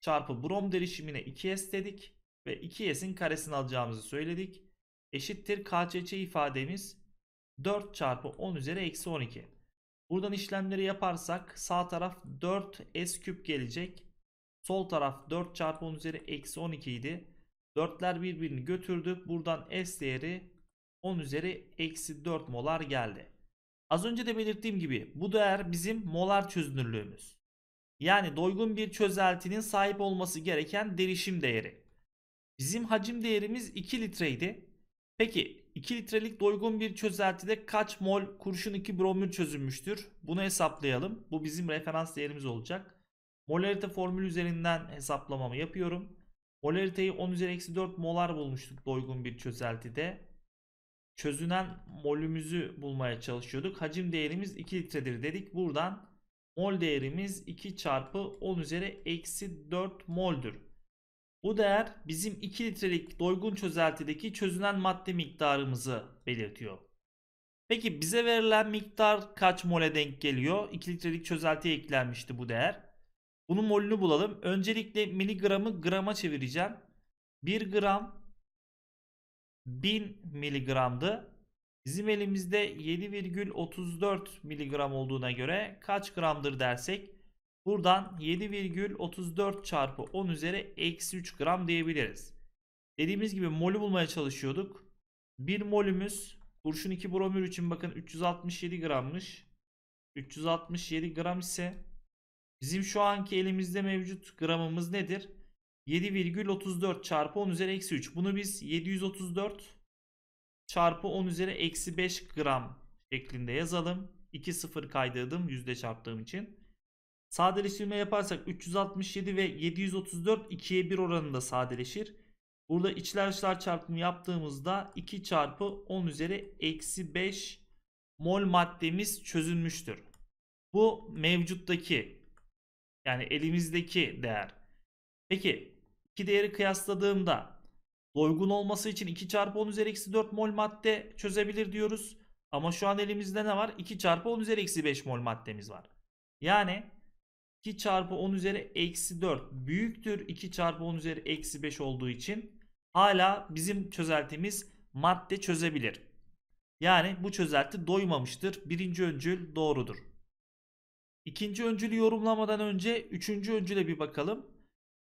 Çarpı brom derişimine 2S dedik. Ve 2S'in karesini alacağımızı söyledik. Eşittir KÇÇ ifademiz 4 çarpı 10 üzeri eksi 12. Buradan işlemleri yaparsak sağ taraf 4S küp gelecek. Sol taraf 4 çarpı 10 üzeri eksi 12 idi. 4'ler birbirini götürdü. Buradan S değeri 10 üzeri eksi 4 molar geldi. Az önce de belirttiğim gibi bu değer bizim molar çözünürlüğümüz. Yani doygun bir çözeltinin sahip olması gereken derişim değeri. Bizim hacim değerimiz 2 litreydi. Peki 2 litrelik doygun bir çözeltide kaç mol kurşun 2 bromür çözülmüştür? Bunu hesaplayalım. Bu bizim referans değerimiz olacak. Molarite formülü üzerinden hesaplamamı yapıyorum. Molariteyi 10 üzeri eksi 4 molar bulmuştuk doygun bir çözeltide. Çözünen molümüzü bulmaya çalışıyorduk. Hacim değerimiz 2 litredir dedik. Buradan mol değerimiz 2 çarpı 10 üzeri eksi 4 moldür. Bu değer bizim 2 litrelik doygun çözeltideki çözünen madde miktarımızı belirtiyor. Peki bize verilen miktar kaç mole denk geliyor? 2 litrelik çözeltiye eklenmişti bu değer. Bunun molünü bulalım. Öncelikle miligramı grama çevireceğim. 1 gram 1000 miligramdı. Bizim elimizde 7,34 miligram olduğuna göre kaç gramdır dersek buradan 7,34 çarpı 10 üzeri eksi 3 gram diyebiliriz. Dediğimiz gibi molü bulmaya çalışıyorduk. 1 molümüz kurşun 2 bromür için bakın 367 grammış. 367 gram ise bizim şu anki elimizde mevcut gramımız nedir? 7,34 çarpı 10 üzeri eksi 3. Bunu biz 734 çarpı 10 üzeri eksi 5 gram şeklinde yazalım. 2 sıfır kaydırdım yüzde çarptığım için. Sadeleştirme yaparsak 367 ve 734 2'ye 1 oranında sadeleşir. Burada içler dışlar çarpımı yaptığımızda 2 çarpı 10 üzeri eksi 5 mol maddemiz çözülmüştür. Bu mevcuttaki yani elimizdeki değer. Peki iki değeri kıyasladığımda doygun olması için 2 çarpı 10 üzeri eksi 4 mol madde çözebilir diyoruz. Ama şu an elimizde ne var? 2 çarpı 10 üzeri eksi 5 mol maddemiz var. Yani 2 çarpı 10 üzeri eksi 4 büyüktür 2 çarpı 10 üzeri eksi 5 olduğu için hala bizim çözeltimiz madde çözebilir. Yani bu çözelti doymamıştır. Birinci öncül doğrudur. İkinci öncülü yorumlamadan önce üçüncü öncüle bir bakalım.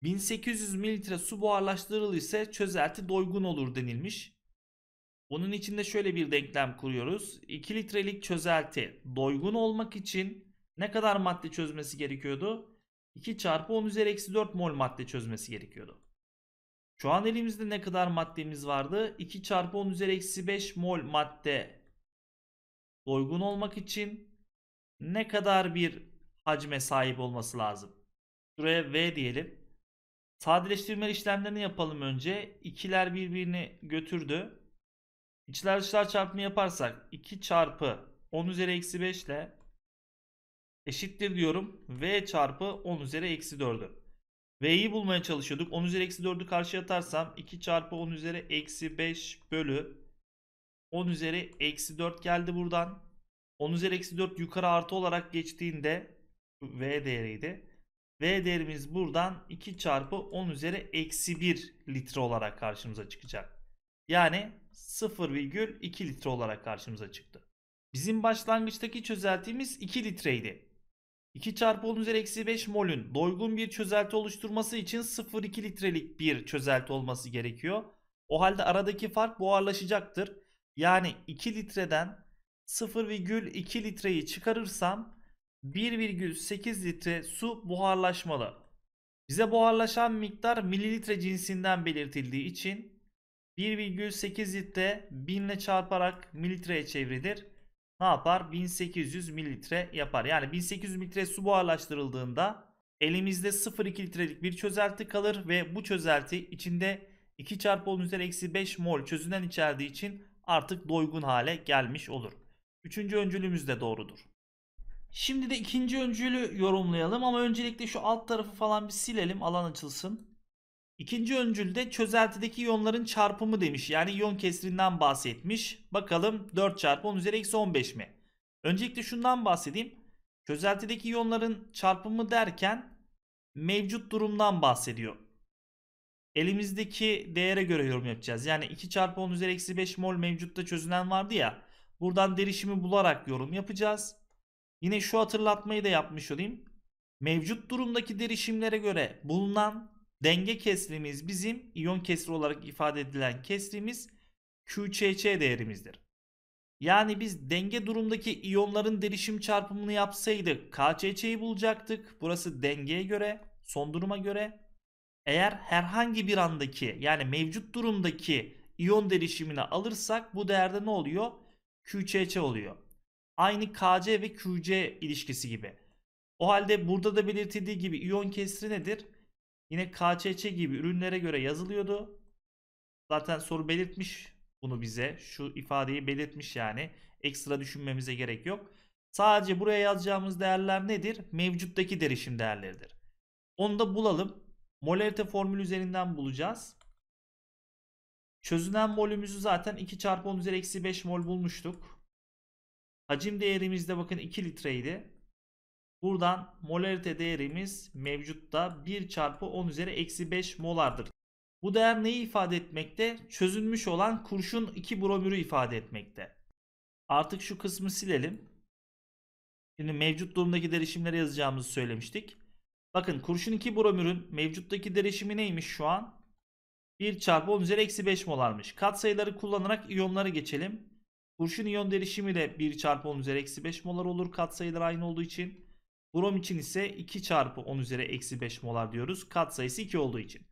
1800 mililitre su buharlaştırılırsa çözelti doygun olur denilmiş. Bunun için de şöyle bir denklem kuruyoruz. 2 litrelik çözelti doygun olmak için ne kadar madde çözmesi gerekiyordu? 2 çarpı 10 üzeri eksi 4 mol madde çözmesi gerekiyordu. Şu an elimizde ne kadar maddemiz vardı? 2 çarpı 10 üzeri eksi 5 mol madde doygun olmak için ne kadar bir hacme sahip olması lazım? Şuraya V diyelim. Sadeleştirme işlemlerini yapalım önce. İkiler birbirini götürdü. İçler dışlar çarpımı yaparsak 2 çarpı 10 üzeri eksi 5 ile eşittir diyorum. V çarpı 10 üzeri eksi 4'ü. V'yi bulmaya çalışıyorduk. 10 üzeri eksi 4'ü karşıya atarsam 2 çarpı 10 üzeri eksi 5 bölü 10 üzeri eksi 4 geldi buradan. 10 üzeri eksi 4 yukarı artı olarak geçtiğinde V değeriydi. V değerimiz buradan 2 çarpı 10 üzeri eksi 1 litre olarak karşımıza çıkacak. Yani 0,2 litre olarak karşımıza çıktı. Bizim başlangıçtaki çözeltimiz 2 litreydi. 2 çarpı 10 üzeri eksi 5 molün doygun bir çözelti oluşturması için 0,2 litrelik bir çözelti olması gerekiyor. O halde aradaki fark buharlaşacaktır. Yani 2 litreden 0,2 litreyi çıkarırsam 1,8 litre su buharlaşmalı. Bize buharlaşan miktar mililitre cinsinden belirtildiği için 1,8 litre 1000 ile çarparak mililitreye çevrilir. Ne yapar? 1800 mililitre yapar. Yani 1800 mililitre su buharlaştırıldığında elimizde 0,2 litrelik bir çözelti kalır ve bu çözelti içinde 2 çarpı 10 üzeri eksi 5 mol çözünen içerdiği için artık doygun hale gelmiş olur. Üçüncü öncülümüz de doğrudur. Şimdi de ikinci öncülü yorumlayalım ama öncelikle şu alt tarafı falan bir silelim alan açılsın. İkinci öncülde çözeltideki iyonların çarpımı demiş. Yani iyon kesrinden bahsetmiş. Bakalım 4 çarpı 10 üzeri eksi 15 mi? Öncelikle şundan bahsedeyim. Çözeltideki iyonların çarpımı derken mevcut durumdan bahsediyor. Elimizdeki değere göre yorum yapacağız. Yani 2 çarpı 10 üzeri eksi 5 mol mevcutta çözünen vardı ya. Buradan derişimi bularak yorum yapacağız. Yine şu hatırlatmayı da yapmış olayım. Mevcut durumdaki derişimlere göre bulunan denge kesrimiz bizim iyon kesri olarak ifade edilen kesrimiz QÇÇ değerimizdir. Yani biz denge durumdaki iyonların derişim çarpımını yapsaydık KÇÇ'yi bulacaktık. Burası dengeye göre, son duruma göre. Eğer herhangi bir andaki yani mevcut durumdaki iyon derişimini alırsak bu değerde ne oluyor? QÇÇ oluyor. Aynı KC ve QC ilişkisi gibi. O halde burada da belirtildiği gibi iyon kesri nedir? Yine KÇÇ gibi ürünlere göre yazılıyordu. Zaten soru belirtmiş bunu bize. Şu ifadeyi belirtmiş yani. Ekstra düşünmemize gerek yok. Sadece buraya yazacağımız değerler nedir? Mevcuttaki derişim değerleridir. Onu da bulalım. Molarite formülü üzerinden bulacağız. Çözünen molümüzü zaten 2 çarpı 10 üzeri eksi 5 mol bulmuştuk. Hacim değerimiz de bakın 2 litreydi. Buradan molarite değerimiz mevcutta 1 çarpı 10 üzeri eksi 5 molardır. Bu değer neyi ifade etmekte? Çözülmüş olan kurşun 2 bromürü ifade etmekte. Artık şu kısmı silelim. Şimdi mevcut durumdaki derişimleri yazacağımızı söylemiştik. Bakın kurşun 2 bromürün mevcuttaki derişimi neymiş şu an? 1 çarpı 10 üzeri eksi 5 molarmış. Katsayıları kullanarak iyonları geçelim. Kurşun iyon derişimi de 1 çarpı 10 üzeri eksi 5 molar olur katsayılar aynı olduğu için. Brom için ise 2 çarpı 10 üzeri eksi 5 molar diyoruz. Katsayısı 2 olduğu için.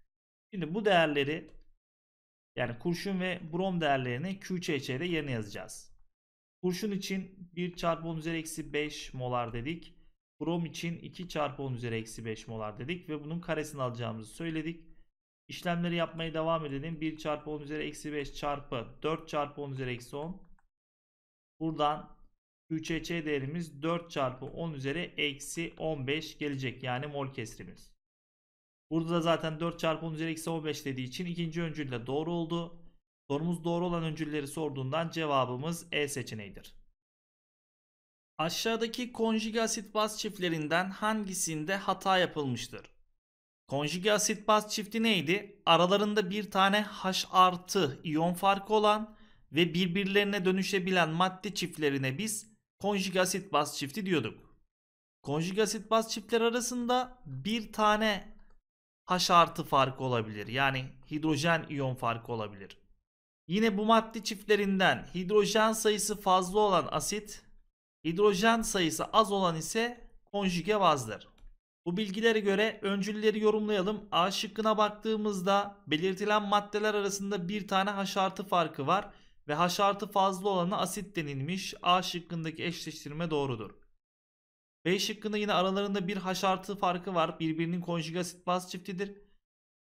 Şimdi bu değerleri yani kurşun ve brom değerlerini QÇÇ'de yerine yazacağız. Kurşun için 1 çarpı 10 üzeri eksi 5 molar dedik. Brom için 2 çarpı 10 üzeri eksi 5 molar dedik ve bunun karesini alacağımızı söyledik. İşlemleri yapmaya devam edelim. 1 çarpı 10 üzeri eksi 5 çarpı 4 çarpı 10 üzeri eksi 10. Buradan QÇÇ değerimiz 4 çarpı 10 üzeri eksi 15 gelecek. Yani mol kesrimiz. Burada da zaten 4 çarpı 10 üzeri eksi 15 dediği için ikinci öncül de doğru oldu. Sorumuz doğru olan öncülleri sorduğundan cevabımız E seçeneğidir. Aşağıdaki konjüge asit baz çiftlerinden hangisinde hata yapılmıştır? Konjüge asit baz çifti neydi? Aralarında bir tane H artı iyon farkı olan ve birbirlerine dönüşebilen madde çiftlerine biz konjüge asit baz çifti diyorduk. Konjug asit baz çiftleri arasında bir tane H artı farkı olabilir. Yani hidrojen iyon farkı olabilir. Yine bu madde çiftlerinden hidrojen sayısı fazla olan asit, hidrojen sayısı az olan ise konjüge bazdır. Bu bilgilere göre öncülleri yorumlayalım. A şıkkına baktığımızda belirtilen maddeler arasında bir tane H artı farkı var ve H artı fazla olana asit denilmiş. A şıkkındaki eşleştirme doğrudur. B şıkkında yine aralarında bir H artı farkı var. Birbirinin konjüge asit baz çiftidir.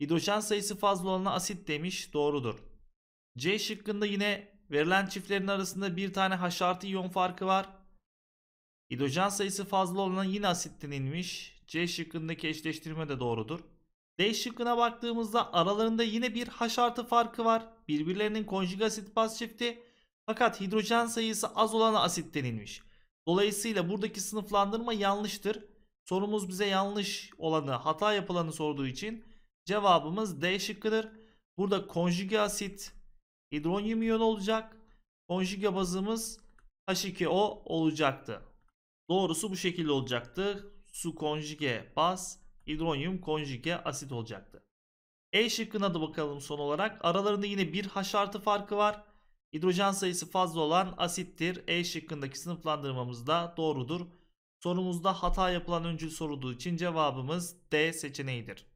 Hidrojen sayısı fazla olana asit demiş. Doğrudur. C şıkkında yine verilen çiftlerin arasında bir tane H artı iyon farkı var. Hidrojen sayısı fazla olana yine asit denilmiş. C şıkkındaki eşleştirme de doğrudur. D şıkkına baktığımızda aralarında yine bir H artı farkı var. Birbirlerinin konjüge asit baz çifti. Fakat hidrojen sayısı az olana asit denilmiş. Dolayısıyla buradaki sınıflandırma yanlıştır. Sorumuz bize yanlış olanı, hata yapılanı sorduğu için cevabımız D şıkkıdır. Burada konjüge asit hidronyum iyonu olacak. Konjüge bazımız H2O olacaktı. Doğrusu bu şekilde olacaktı. Su konjüge baz, hidronyum konjüge asit olacaktı. E şıkkına da bakalım son olarak. Aralarında yine bir H artı farkı var. Hidrojen sayısı fazla olan asittir. E şıkkındaki sınıflandırmamız da doğrudur. Sorumuzda hata yapılan öncül sorulduğu için cevabımız D seçeneğidir.